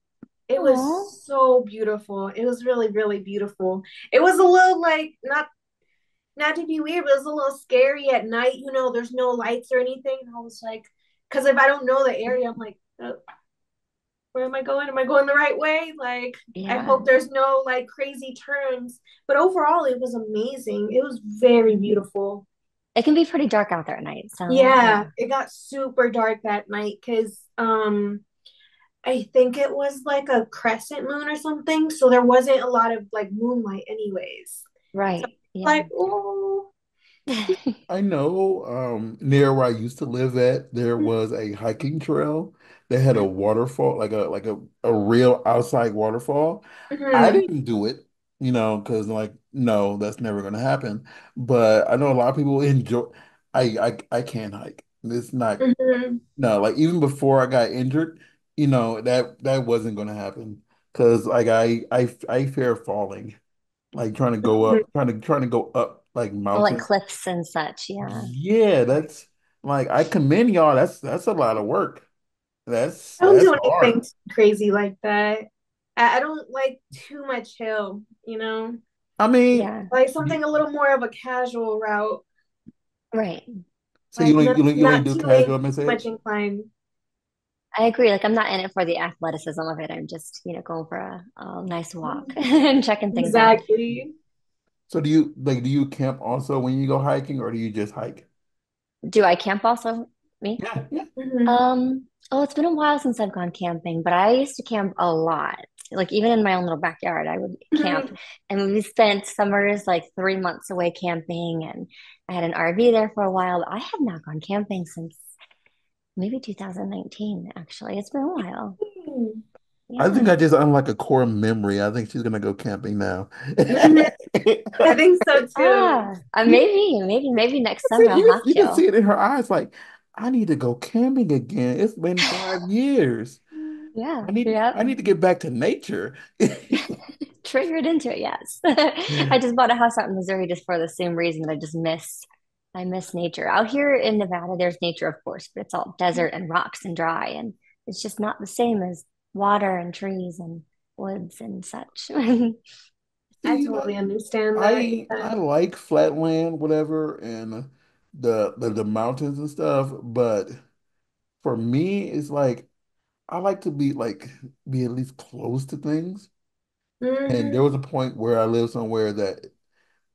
It Oh, was so beautiful. It was really, really beautiful. It was a little like not not to be weird, but it was a little scary at night. You know, there's no lights or anything. I was like, because if I don't know the area, I'm like, uh, where am I going? Am I going the right way? Like, I hope there's no like crazy turns. But overall, it was amazing. It was very beautiful. It can be pretty dark out there at night. So, yeah. Yeah, it got super dark that night because um I think it was like a crescent moon or something, so there wasn't a lot of like moonlight anyways. So Right. Yeah. like, oh, I know um, near where I used to live at, there was a hiking trail that had a waterfall, like a like a, a real outside waterfall. I hmm didn't do it, you know, because like no, that's never gonna happen. But I know a lot of people enjoy. I I I can't hike. It's not hmm no, like even before I got injured, you know, that that wasn't gonna happen because like I I I fear falling, like trying to go up, trying to trying to go up like Or like mountains. cliffs and such. Yeah. Yeah, that's like I commend y'all. That's that's a lot of work. That's I don't that's do anything too crazy like that. I, I don't like too much hill, you know, I mean, Yeah. like something a little more of a casual route, Right. so you like only not you only, you only not do too casual Miss too much H? incline. I agree. Like I'm not in it for the athleticism of it. I'm just, you know, going for a, a nice walk mm-hmm. and checking things out. Exactly. So do you like do you camp also when you go hiking or do you just hike? Do I camp also? Me? Yeah, yeah. hmm Um, oh, it's been a while since I've gone camping, but I used to camp a lot. Like even in my own little backyard, I would camp. hmm And we spent summers like three months away camping, and I had an RV there for a while. But I have not gone camping since maybe 2019, actually. It's been a while. Mhm. I think Yeah. I just unlocked a core memory. I think she's gonna go camping now. I think so too. Ah, uh, maybe, maybe, maybe next summer I'll you, have you can see it in her eyes, like, I need to go camping again. It's been five years. Yeah, I need yeah. I need to get back to nature. Triggered into it, yes. I just bought a house out in Missouri just for the same reason that I just miss I miss nature. Out here in Nevada, there's nature, of course, but it's all desert and rocks and dry, and it's just not the same as water and trees and woods and such. I totally understand that. I Yeah. I like flatland, whatever, and the, the the mountains and stuff, but for me, it's like I like to be like be at least close to things. And there hmm was a point where I lived somewhere that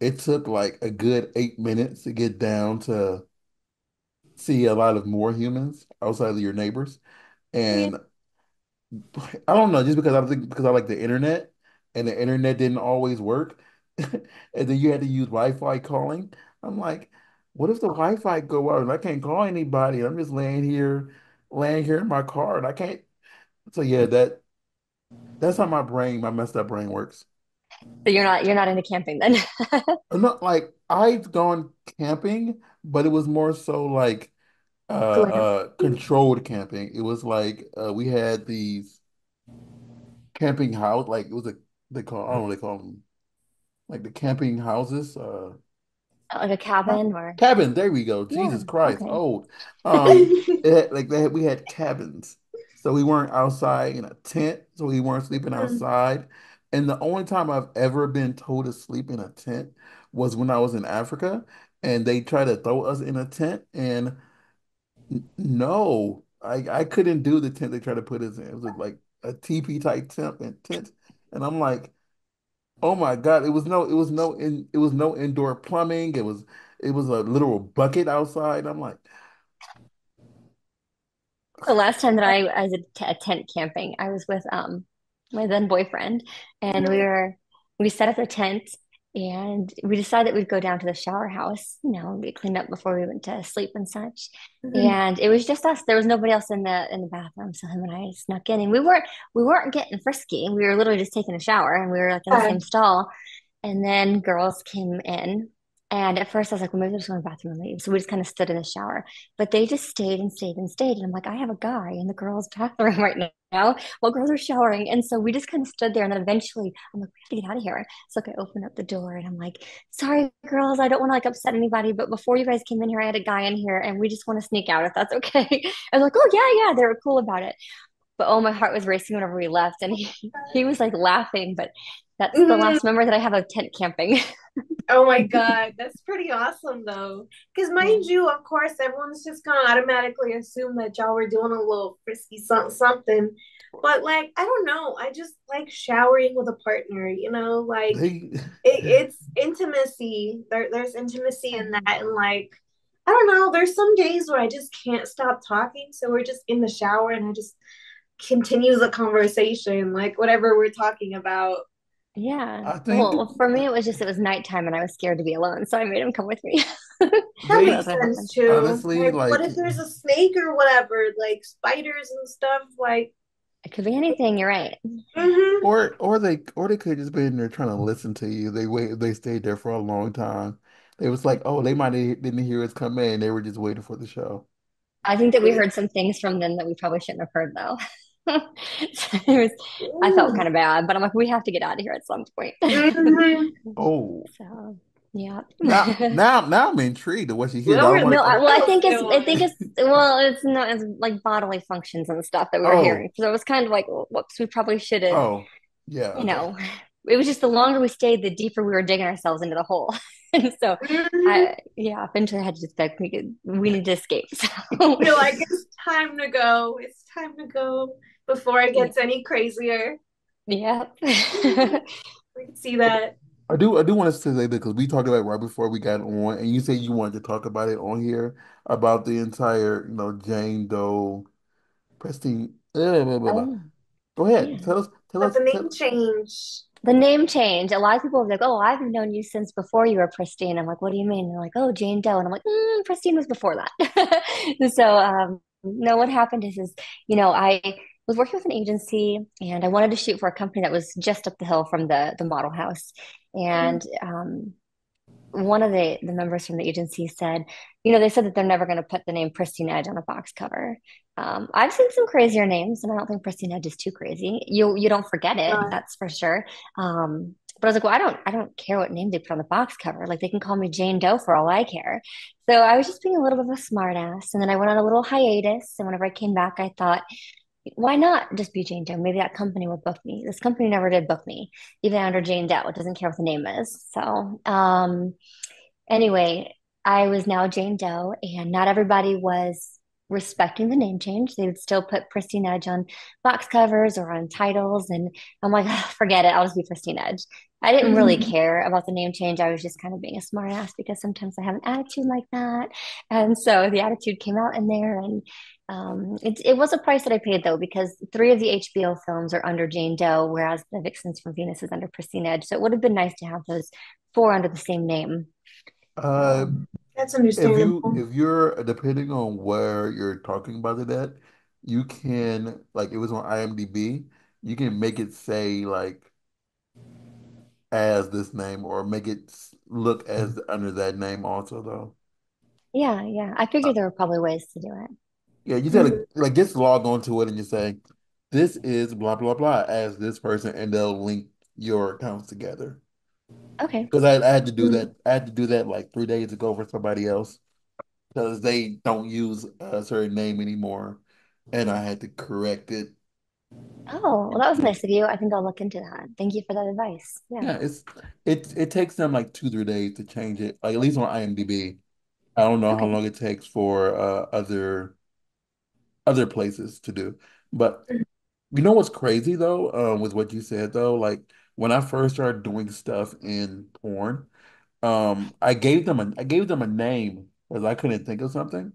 it took like a good eight minutes to get down to see a lot of more humans outside of your neighbors. Yeah. And I don't know, just because I think because I like the internet and the internet didn't always work. And then you had to use Wi-Fi calling. I'm like, what if the Wi-Fi go out and I can't call anybody? I'm just laying here, laying here in my car and I can't. So yeah, that that's how my brain, my messed up brain works. So you're not you're not into camping then. I'm not like I've gone camping, but it was more so like uh uh controlled camping. It was like uh we had these camping house like it was a they call I don't know what they call them like the camping houses uh Like a cabin or cabin there we go. Yeah, Jesus Christ okay. old. Um had, like they had, we had cabins. So we weren't outside in a tent so we weren't sleeping outside. And the only time I've ever been told to sleep in a tent was when I was in Africa and they tried to throw us in a tent and No, I I couldn't do the tent they tried to put us in. It was like a teepee type tent and tent, and I'm like, oh my God, it was no, it was no in, it was no indoor plumbing. It was it was a literal bucket outside. I'm like, The last time that I, I did t- a tent camping, I was with um my then boyfriend, and we were we set up a tent, and we decided we'd go down to the shower house, you know, get cleaned up before we went to sleep and such. Mm-hmm. And it was just us. There was nobody else in the in the bathroom, so him and I snuck in, and we weren't we weren't getting frisky. We were literally just taking a shower, and we were like in the same stall. And then girls came in. And at first I was like, well, maybe they're just going to the bathroom and leave. So we just kind of stood in the shower. But they just stayed and stayed and stayed. And I'm like, I have a guy in the girls' bathroom right now while girls are showering. And so we just kind of stood there. And then eventually I'm like, we have to get out of here. So like, I open up the door and I'm like, sorry, girls, I don't want to like upset anybody. But before you guys came in here, I had a guy in here and we just want to sneak out if that's okay. I was like, oh, yeah, yeah. They were cool about it. But oh, my heart was racing whenever we left. And he, he was like laughing. But that's the Mhm. last memory that I have of tent camping. Oh my God, that's pretty awesome though. Because Yeah. mind you, of course, everyone's just gonna automatically assume that y'all were doing a little frisky something, something. But like, I don't know. I just like showering with a partner, you know, like they it, it's intimacy. There, there's intimacy in that, and like, I don't know. There's some days where I just can't stop talking, so we're just in the shower, and I just continue the conversation, like whatever we're talking about. Yeah. I think Well, well, for me, it was just it was nighttime and I was scared to be alone, so I made him come with me. That That makes they what sense too. honestly Like, what like if there's a snake or whatever, like spiders and stuff? Like, It could be anything. You're right. hmm or or they or they could just been there trying to listen to you. They wait they stayed there for a long time. They was like, oh, they might have didn't hear us come in. They were just waiting for the show. I think that we heard some things from them that we probably shouldn't have heard, though. So it was, I felt kind of bad, but I'm like, we have to get out of here at some point. hmm Oh. So, yeah. Now, now, now I'm intrigued of what you hear. Well, Now I we're want No, to I, well, I think it's, still I think it's, well, it's not, it's like bodily functions and stuff that we were Oh, hearing. So it was kind of like, whoops, we probably should have, oh, yeah, you okay. know, it was just the longer we stayed, the deeper we were digging ourselves into the hole. And so I, yeah, eventually I had to just like, we could, we need to escape. So, You're like, it's time to go. It's time to go before it gets any crazier. Yeah. We can see that. I do, I do want us to say that because we talked about it right before we got on, and you said you wanted to talk about it on here about the entire, you know, Jane Doe, Pristine. Blah, blah, blah, blah. Oh, Go ahead, yeah. tell us, tell But us, the name tell. change. The name change. A lot of people are like, "Oh, I've known you since before you were Pristine." I'm like, "What do you mean?" They're like, "Oh, Jane Doe," and I'm like, mm, "Pristine was before that." So, um, No, what happened is, is, you know, I was working with an agency and I wanted to shoot for a company that was just up the hill from the the model house. And um, one of the the members from the agency said, you know, they said that they're never going to put the name Pristine Edge on a box cover. Um, I've seen some crazier names, and I don't think Pristine Edge is too crazy. You you don't forget it, that's for sure. Um, but I was like, well, I don't I don't care what name they put on the box cover. Like they can call me Jane Doe for all I care. So I was just being a little bit of a smartass, and then I went on a little hiatus. And whenever I came back, I thought, why not just be Jane Doe? Maybe that company would book me. This company never did book me, even under Jane Doe. It doesn't care what the name is. So, um, Anyway, I was now Jane Doe, and not everybody was respecting the name change. They would still put Pristine Edge on box covers or on titles. And I'm like, "Ugh, forget it. I'll just be Pristine Edge. I didn't really Mhm. care about the name change. I was just kind of being a smart ass because sometimes I have an attitude like that. And so the attitude came out in there. And um, it, it was a price that I paid though, because three of the HBO films are under Jane Doe, whereas The Vixens from Venus is under Pristine Edge. So it would have been nice to have those four under the same name. Uh, That's if you understandable. if you're depending on where you're talking about it at, you can like it was on IMDb, you can make it say like as this name or make it look as under that name also though. yeah, yeah. I figured there were probably ways to do it. yeah, you gotta Mhm. like just log on to it and just say this is blah blah blah as this person and they'll link your accounts together. Okay. Because I, I had to do Mhm. that. I had to do that like three days ago for somebody else because they don't use a certain name anymore, and I had to correct it. Oh, well, that was nice of you. I think I'll look into that. Thank you for that advice. Yeah. Yeah, it's it it takes them like two, three days to change it. Like at least on IMDb. I don't know how long it takes for uh, other other places to do. But you know what's crazy though, um, with what you said though, like when I first started doing stuff in porn, um, I gave them a I gave them a name because I couldn't think of something.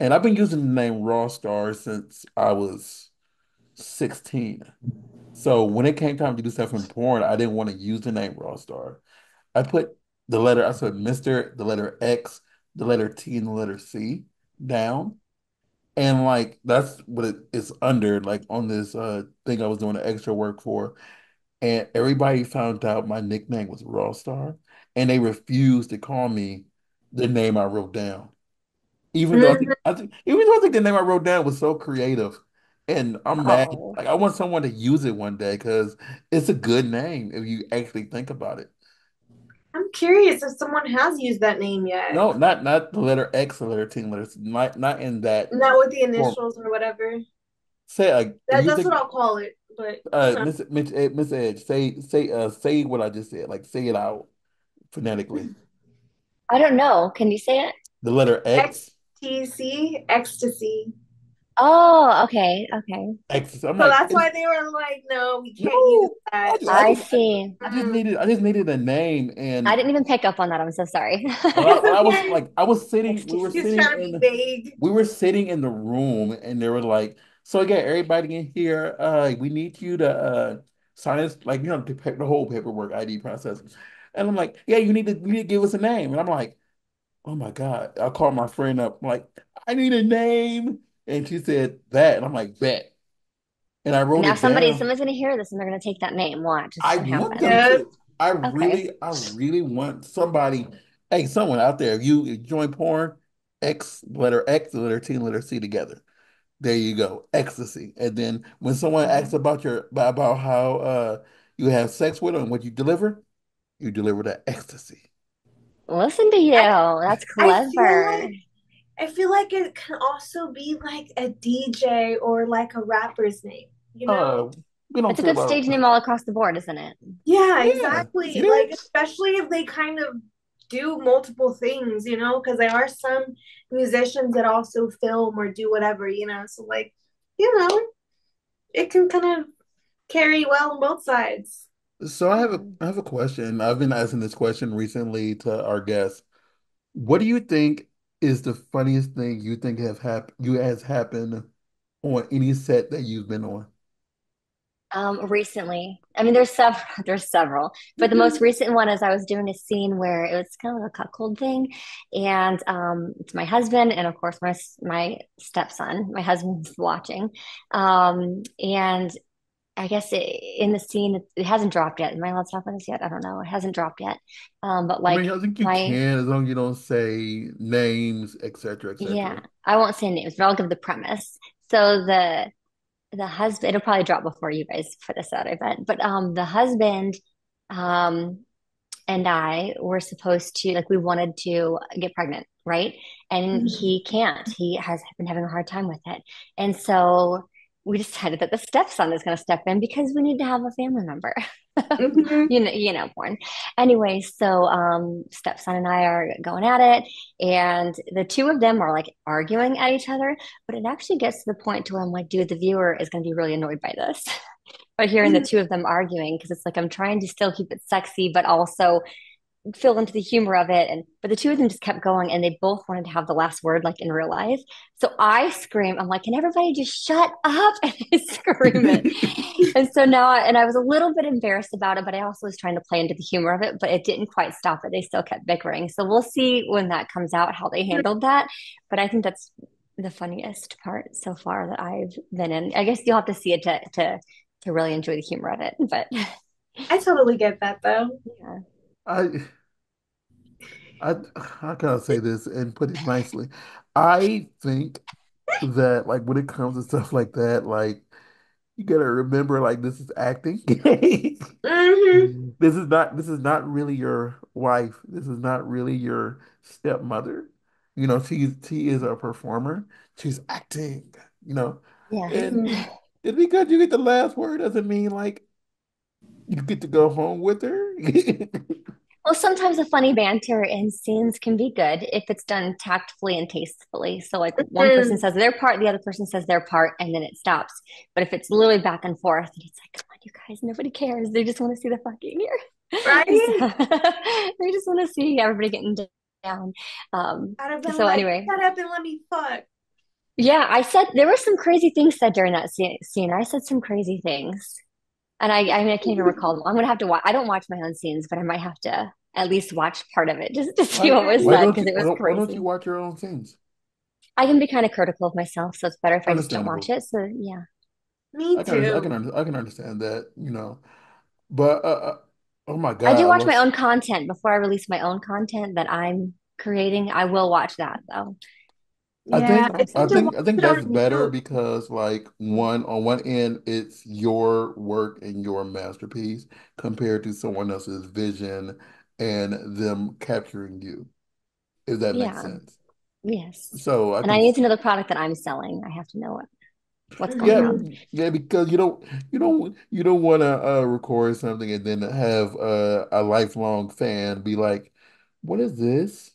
And I've been using the name Rawstarr since I was 16. So when it came time to do stuff in porn, I didn't want to use the name Rawstarr. I put the letter, I said Mr., the letter X, the letter T, and the letter C down. And like that's what it is under, like on this uh thing I was doing the extra work for. And everybody found out my nickname was Rawstarr, and they refused to call me the name I wrote down. Even though I think. I think even though I think the name I wrote down was so creative, and I'm mad. Oh, Like I want someone to use it one day because it's a good name if you actually think about it. I'm curious if someone has used that name yet. No, not not the letter X, the letter T, letters not not in that Not with the form. initials or whatever. Say like That that's what I'll call it. But uh no. Miss Miss Ed- Miss Edge, say say uh say what I just said, like say it out phonetically. I don't know. Can you say it? The letter X, XTC, ecstasy. Oh, okay. Okay. X. I'm So like, that's why they were like, no, we can't use no, I that. just, I I just see. I just needed I just needed a name and I didn't even pick up on that. I'm so sorry. Well, I, I was like, I was sitting, we were He's sitting trying to be in, vague. we were sitting in the room, and they were like, "So again, everybody in here, uh, we need you to uh sign us, like you know, the, pa- the whole paperwork ID process." And I'm like, "Yeah, you need to, you need to give us a name." And I'm like, "Oh my God!" I called my friend up, I'm like, "I need a name," and she said that, and I'm like, "Bet," and I wrote Now it somebody, down. somebody's gonna hear this and they're gonna take that name. Watch, I want them to. I Okay. really, I really want somebody, hey, someone out there, if you join porn, X, letter X, letter T, letter C together. There you go, ecstasy. And then when someone asks about your about how uh you have sex with them and what you deliver, you deliver that ecstasy. Listen to you. I That's I feel clever. like I feel like it can also be like a DJ or like a rapper's name, you know? Uh, It's a good stage name all across the board, isn't it? Yeah, Yeah, exactly. it Like, especially if they kind of do multiple things, you know, because there are some musicians that also film or do whatever, you know. So, like, you know, it can kind of carry well on both sides. So I have a I have a question. I've been asking this question recently to our guests. What do you think is the funniest thing you think have happened you has happened on any set that you've been on? Um, recently, I mean, there's several, there's several, but the most recent one is I was doing a scene where it was kind of like a cuckold thing, and um, it's my husband and of course my my stepson. My husband's watching, um, and I guess it, in the scene it, it hasn't dropped yet. Am I allowed to talk about this yet? I don't know. It hasn't dropped yet. Um, but I like mean, I think you my can as long as you don't say names, etc., yeah, etc. I won't say names, but I'll give the premise. So the the husband it'll probably drop before you guys put this out, I bet. But um the husband um and I were supposed to like we wanted to get pregnant, right? And Mhm. he can't. He has been having a hard time with it. And so we decided that the stepson is going to step in because we need to have a family member. Mhm. You know, you know, porn. Anyway, so um stepson and I are going at it and the two of them are like arguing at each other, but it actually gets to the point to where I'm like, dude, the viewer is going to be really annoyed by this. By hearing the two of them arguing, because it's like I'm trying to still keep it sexy, but also feel into the humor of it. And but the two of them just kept going, and they both wanted to have the last word, like in real life. So I scream, I'm like, "Can everybody just shut up?" And I scream it. And so now, I, and I was a little bit embarrassed about it, but I also was trying to play into the humor of it. But it didn't quite stop it. They still kept bickering. So we'll see when that comes out how they handled that. But I think that's the funniest part so far that I've been in. I guess you'll have to see it to to to really enjoy the humor of it. But I totally get that though. yeah, I I how can I say this and put it nicely? I think that like when it comes to stuff like that, like you gotta remember like this is acting. hmm This is not this is not really your wife. This is not really your stepmother. You know, she's she is a performer. She's acting, you know. yeah. And just because you get the last word doesn't mean like you get to go home with her. Well, sometimes a funny banter in scenes can be good if it's done tactfully and tastefully. So, like one person says their part, the other person says their part, and then it stops. But if it's literally back and forth, and it's like, come on, you guys, nobody cares. They just want to see the fucking here. Right? So, they just want to see everybody getting down. Um, I'd have been so like, anyway, shut up and let me fuck. yeah, I said there were some crazy things said during that scene. I said some crazy things. And I, I mean, I can't even recall them. I'm gonna have to watch. I don't watch my own scenes, but I might have to at least watch part of it just to see Why what was why said because it was don't, why don't you watch your own scenes? I can be kind of critical of myself, so it's better if I just don't watch it. So yeah, Me I can I can too. I can understand that, you know. But uh, uh, oh my god, I do God, watch my let's own content before I release my own content that I'm creating. I will watch that though. I Yeah, think I it's I such a think I think that's better because like one on one end it's your work and your masterpiece compared to someone else's vision and them capturing you, if that makes Yeah, sense. yes. So I And I can need to know the product that I'm selling. I have to know what, what's going yeah on. Yeah because you don't you don't you don't want to uh, record something and then have uh, a lifelong fan be like, what is this?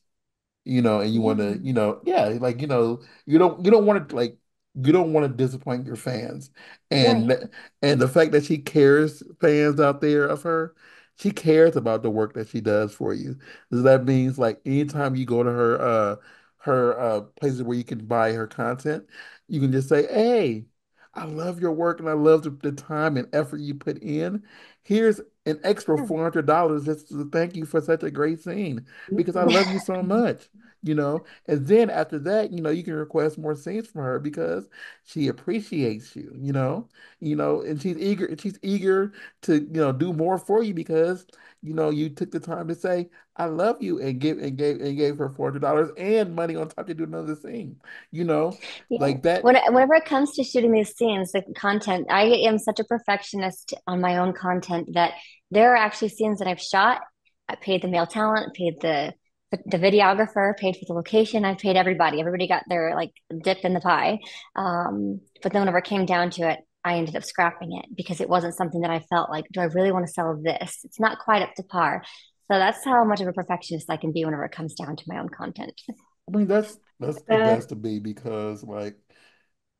You know, and you want to, you know, yeah, like, you know, you don't, you don't want to like, you don't want to disappoint your fans. And, Right. and the fact that she cares, fans out there of her, she cares about the work that she does for you. So that means like anytime you go to her, uh, her, uh, places where you can buy her content, you can just say, Hey, I love your work and I love the, the time and effort you put in. Here's an extra $400 just to thank you for such a great scene because I love you so much you know. And then after that, you know, you can request more scenes from her because she appreciates you, you know, you know, and she's eager, she's eager to, you know, do more for you because, you know, you took the time to say, I love you and give and gave and gave her $400 and money on top to do another scene, you know, Yeah. like that. When, whenever it comes to shooting these scenes, the content, I am such a perfectionist on my own content that there are actually scenes that I've shot. I paid the male talent, paid the the videographer, paid for the location. I paid everybody. Everybody got their like dip in the pie. Um, but then whenever it came down to it, I ended up scrapping it because it wasn't something that I felt like, do I really want to sell this? It's not quite up to par. So that's how much of a perfectionist I can be whenever it comes down to my own content. I mean, that's that's the best to be because like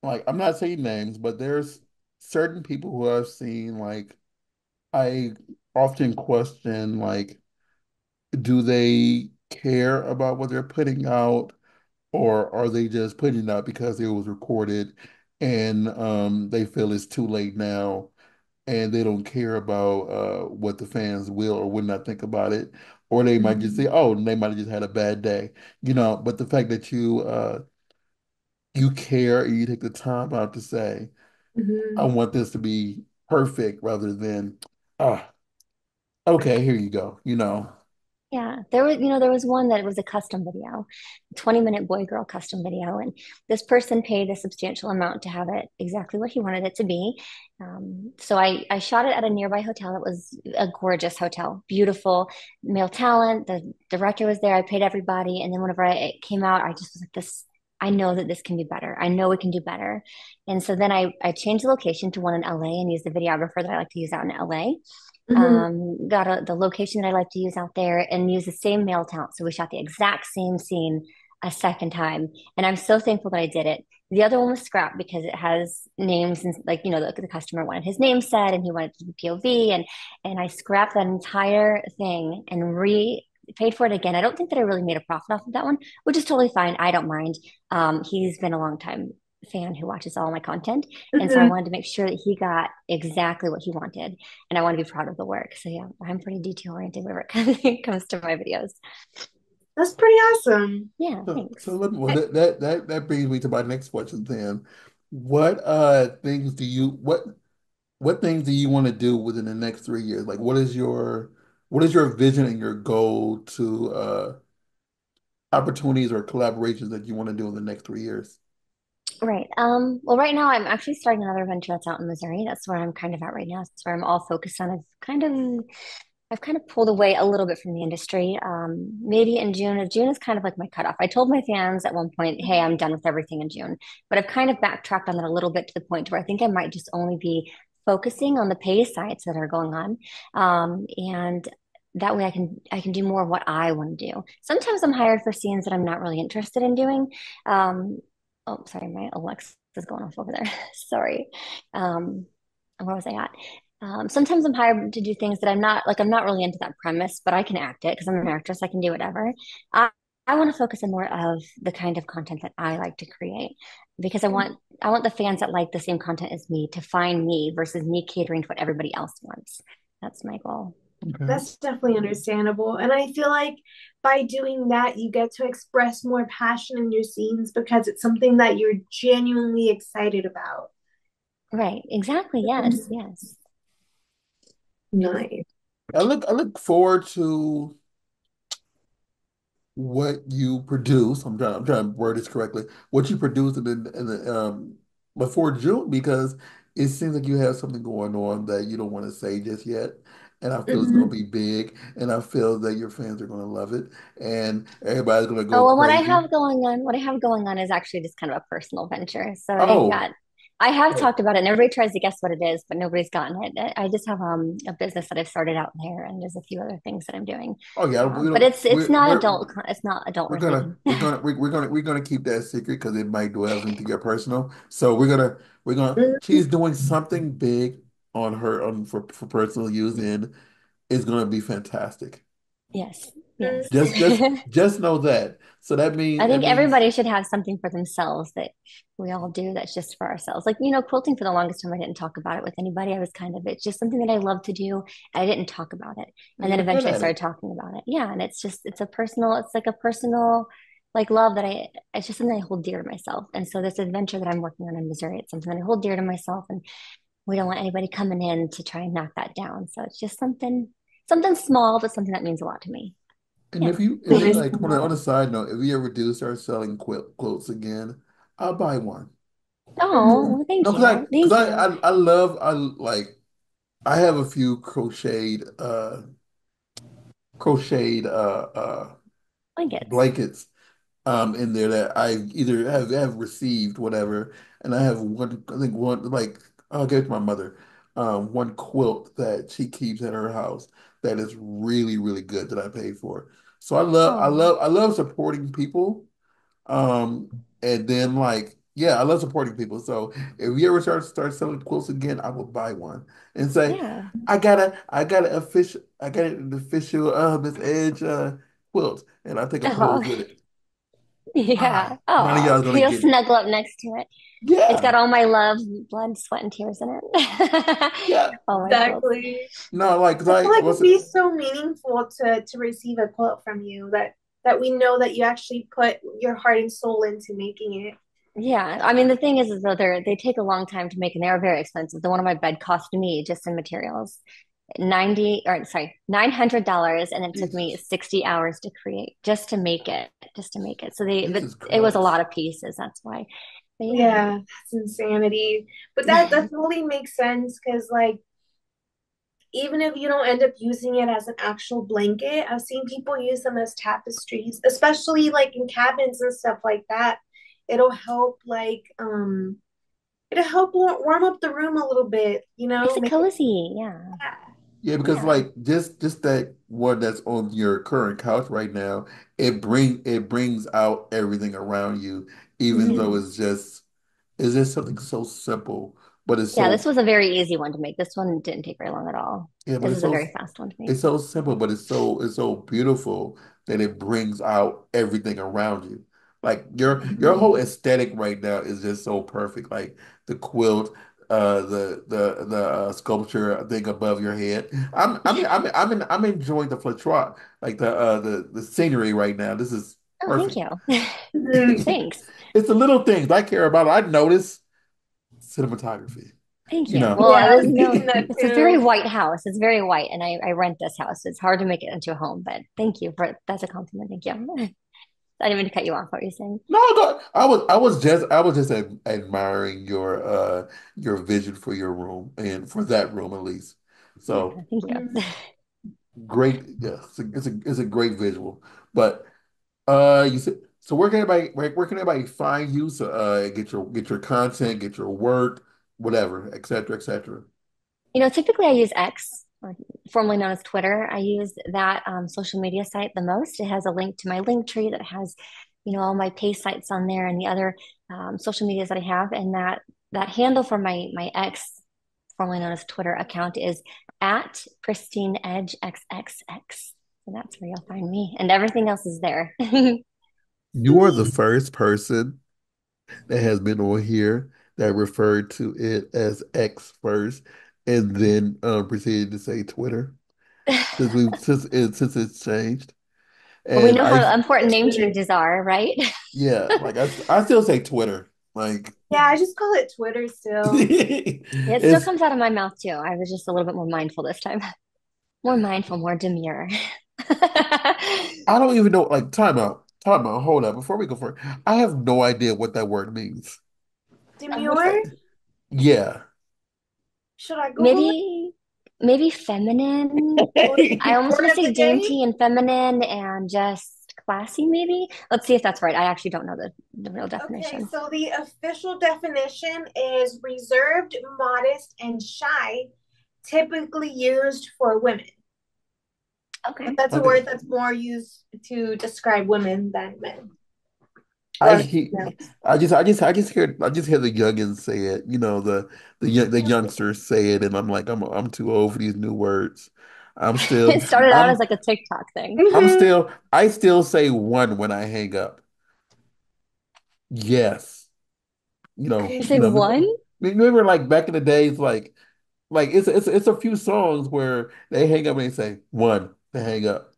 like I'm not saying names, but there's certain people who I've seen like I often question like do they care about what they're putting out or are they just putting it out because it was recorded and um, they feel it's too late now and they don't care about uh, what the fans will or would not think about it, or they might just say, Mhm. "Oh, they might have just had a bad day," you know. But the fact that you uh, you care and you take the time out to say, "I Mhm. want this to be perfect," rather than, "Ah, okay, here you go," you know. Yeah, there was, you know, there was one that was a custom video, 20 minute boy girl custom video. And this person paid a substantial amount to have it exactly what he wanted it to be. Um, so I, I shot it at a nearby hotel. It was a gorgeous hotel, beautiful male talent. The director was there. I paid everybody. And then whenever I, it came out, I just was like, this, I know that this can be better. I know we can do better. And so then I, I changed the location to one in LA and used the videographer that I like to use out in LA Mhm. um, got a, the location that I like to use out there and use the same male talent. So we shot the exact same scene a second time. And I'm so thankful that I did it. The other one was scrapped because it has names and like, you know, the, the customer wanted his name said and he wanted to be POV and and I scrapped that entire thing and re paid for it again. I don't think that I really made a profit off of that one, which is totally fine. I don't mind. Um, he's been a long time fan who watches all my content. And so I wanted to make sure that he got exactly what he wanted and I want to be proud of the work. So yeah, I'm pretty detail oriented whenever it comes to my videos. That's pretty awesome. Yeah, So, so thanks. let me, well, that, that that that brings me to my next question then. What uh things do you what what things do you want to do within the next three years? Like what is your what is your vision and your goal to uh opportunities or collaborations that you want to do in the next three years? Right. Um, well, right now I'm actually starting another venture that's out in Missouri. That's where I'm kind of at right now. That's where I'm all focused on. I've kind of I've kind of pulled away a little bit from the industry. Um, maybe in June. June is kind of like my cutoff. I told my fans at one point, "Hey, I'm done with everything in June," but I've kind of backtracked on that a little bit to the point where I think I might just only be focusing on the pay sites that are going on, um, and that way I can I can do more of what I want to do. Sometimes I'm hired for scenes that I'm not really interested in doing. Um, oh, sorry, my Alexa is going off over there. Sorry. Um, where was I at? Um, sometimes I'm hired to do things that I'm not like I'm not really into that premise, but I can act it because I'm an actress. I can do whatever. I, I want to focus on more of the kind of content that I like to create because I want I want the fans that like the same content as me to find me versus me catering to what everybody else wants. That's my goal. Okay. That's definitely understandable. And I feel like by doing that, you get to express more passion in your scenes because it's something that you're genuinely excited about. Right. Exactly. Yes. Yes. Nice. I look I look forward to what you produce. I'm trying I'm trying to word this correctly. What you produce in the in the um before June because it seems like you have something going on that you don't want to say just yet. And I feel it's going to Mhm. be big, and I feel that your fans are going to love it, and everybody's going to go Oh, well, what I have going on, what I have going on is actually just kind of a personal venture. So Oh, got, I have oh, talked about it, and everybody tries to guess what it is, but nobody's gotten it. I I just have um a business that I've started out there, and there's a few other things that I'm doing. oh yeah. Um, but it's it's not adult, it's not adult we're gonna we're gonna we're, we're gonna we're gonna keep that secret because it might delve into your personal. So we're gonna we're gonna. Mhm. She's doing something big on her on for for personal use, and it's gonna be fantastic. Yes, yes. Just just just know that. So that means I think means everybody should have something for themselves that we all do that's just for ourselves. Like, you know, quilting for the longest time, I didn't talk about it with anybody. I was kind of, it's just something that I love to do. And I didn't talk about it. And then eventually I started it. talking about it. Yeah. And it's just, it's a personal, it's like a personal, like love that I, it's just something I hold dear to myself. And so this adventure that I'm working on in Missouri, it's something that I hold dear to myself. And we don't want anybody coming in to try and knock that down. So it's just something, something small, but something that means a lot to me. And Yeah. if you if you like on a, on a side note, if we ever do start selling quilt quilts again, I'll buy one. Oh, well, thank No, because I you. because Thank I. I I love I like I have a few crocheted uh crocheted uh uh Blankets. blankets um in there that I either have have received whatever, and I have one I think one like I'll give it to my mother, um one quilt that she keeps at her house that is really really good that I paid for. So I love I Oh, love I love supporting people um, and then like, yeah, I love supporting people. So if you ever start start selling quilts again, I will buy one and say, yeah. I got a I got an official I got an official uh Miss Edge uh quilt and I take a Oh, pose with it. Yeah. Ah, Oh, y'all gonna you'll get it. snuggle up next to it. Yeah. It's got all my love, blood, sweat, and tears in it. yeah. All my quilts. Exactly. No, like, 'cause I feel I like was it'd be so meaningful to to receive a quote from you that that we know that you actually put your heart and soul into making it. Yeah. I mean, the thing is, is that they're they take a long time to make and they are very expensive. The one on my bed cost me just in materials 90 or sorry, $900 and it took me 60 hours to create just to make it, just to make it. So they, but Jesus it was a lot of pieces. That's why. But yeah. Yeah, that's insanity. But that that totally makes sense because like even if you don't end up using it as an actual blanket, I've seen people use them as tapestries, especially like in cabins and stuff like that. It'll help like um it'll help warm up the room a little bit, you know, it's it make it cozy. Yeah. Yeah, because Yeah. like just just that one that's on your current couch right now, it bring it brings out everything around you, even though hmm Mhm. it's just it's just something so simple, but it's Yeah. This was a very easy one to make. This one didn't take very long at all. yeah, but This it's is a so very fast one to make. it's so simple, but it's so it's so beautiful that it brings out everything around you. Like your your whole Mhm. aesthetic right now is just so perfect. Like the quilt, uh, the the the uh, sculpture thing above your head. I'm I'm I'm I'm I'm enjoying the flotroy, like the uh the the scenery right now. This is Oh, thank you. Thanks. It's the little things I care about. I notice cinematography. Thank You you. know. Well, Yeah, I I was was no, thinking that it's a very white house. It's very white, and I, I rent this house. It's hard to make it into a home, but thank you for that's a compliment. Thank you. I didn't mean to cut you off. What were you saying? No, no, I was I was just I was just ad admiring your uh your vision for your room and for that room at least. So thank Mhm. you. great, yeah, it's a, it's a it's a great visual. But uh, you said so where can everybody where, where can everybody find you? So uh, get your get your content, get your work, whatever, et cetera, et cetera. You know, typically I use X, or formerly known as Twitter. I use that um, social media site the most. It has a link to my Linktree that has, you know, all my pay sites on there and the other um, social medias that I have. And that that handle for my my X, formerly known as Twitter account, is at Pristine Edge XXX. So that's where you'll find me, and everything else is there. You are the first person that has been on here that referred to it as X first and then um, proceeded to say Twitter. since we since it since it's changed. Well, we know I how important It's name Twitter. changes are, right? yeah, like I I still say Twitter. Like Yeah, I just call it Twitter still. It still comes out of my mouth too. I was just a little bit more mindful this time. More mindful, more demure. I don't even know like time out. Time out. Hold up. Before we go for it, I have no idea what that word means. I have no Demure? Yeah. Should I Google it? Maybe, maybe feminine. I almost want to say dainty and feminine and just classy, maybe. Let's see if that's right. I actually don't know the, the real definition. Okay, so the official definition is reserved, modest, and shy, typically used for women. But Okay. that's a word that's more used to describe women than men I or he, females. I just I just I just hear I just hear the youngins say it, you know, the the young the youngsters say it, and I'm like I'm I'm too old for these new words. I'm still It started out as I'm like a TikTok thing. I'm hmm still I still say one when I hang up. Yes. You know, You say you know, one? remember like back in the days, like like it's it's it's a few songs where they hang up and they say one, they hang up.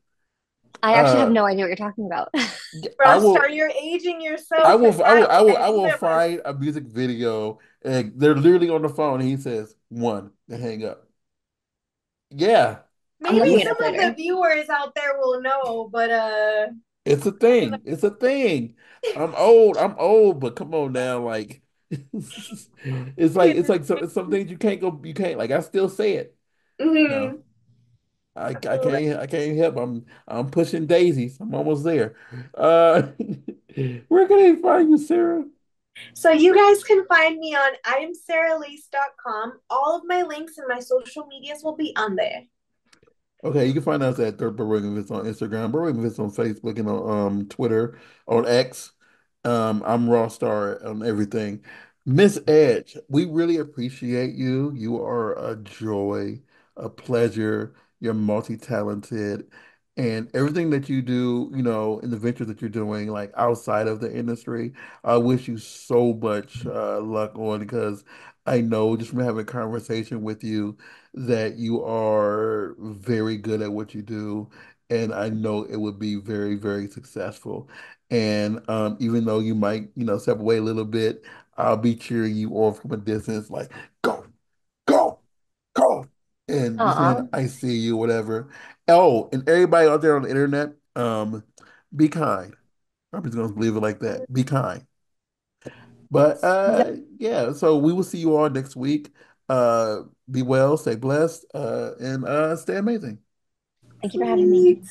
I actually have Uh no idea what you're talking about. I Rawstarr, will you're aging I yourself will I will I will. I will Neither of us. find a music video and they're literally on the phone and he says one, they hang up. Yeah. Maybe looking It's it up some of the viewers out there will know, but uh, it's a thing. It's a thing. I'm old. I'm old, but come on now, like it's like it's like some it's some things you can't go you can't like I still say it. You know. I, I can't I can't help. I'm I'm pushing daisies. I'm almost there. Uh, where can I find you, Sarah? So you guys can find me on imsarahlease.com. All of my links and my social medias will be on there. Okay, you can find us at Third on Instagram, Events on Facebook and on um, Twitter, on X. Um, I'm Rawstarr on everything. Miss Edge, we really appreciate you. You are a joy, a pleasure. You're multi-talented, And everything that you do, you know, in the ventures that you're doing, like outside of the industry, I wish you so much uh, luck on because I know just from having a conversation with you that you are very good at what you do. And I know it would be very, very successful. And um, even though you might, you know, step away a little bit, I'll be cheering you on from a distance, like, go, go, go. And just saying, I see you, whatever. Oh, and everybody out there on the internet, um, be kind. I'm just gonna leave it like that. Be kind. But uh yeah, so we will see you all next week. Uh be well, stay blessed, uh, and uh stay amazing. thank you for having me.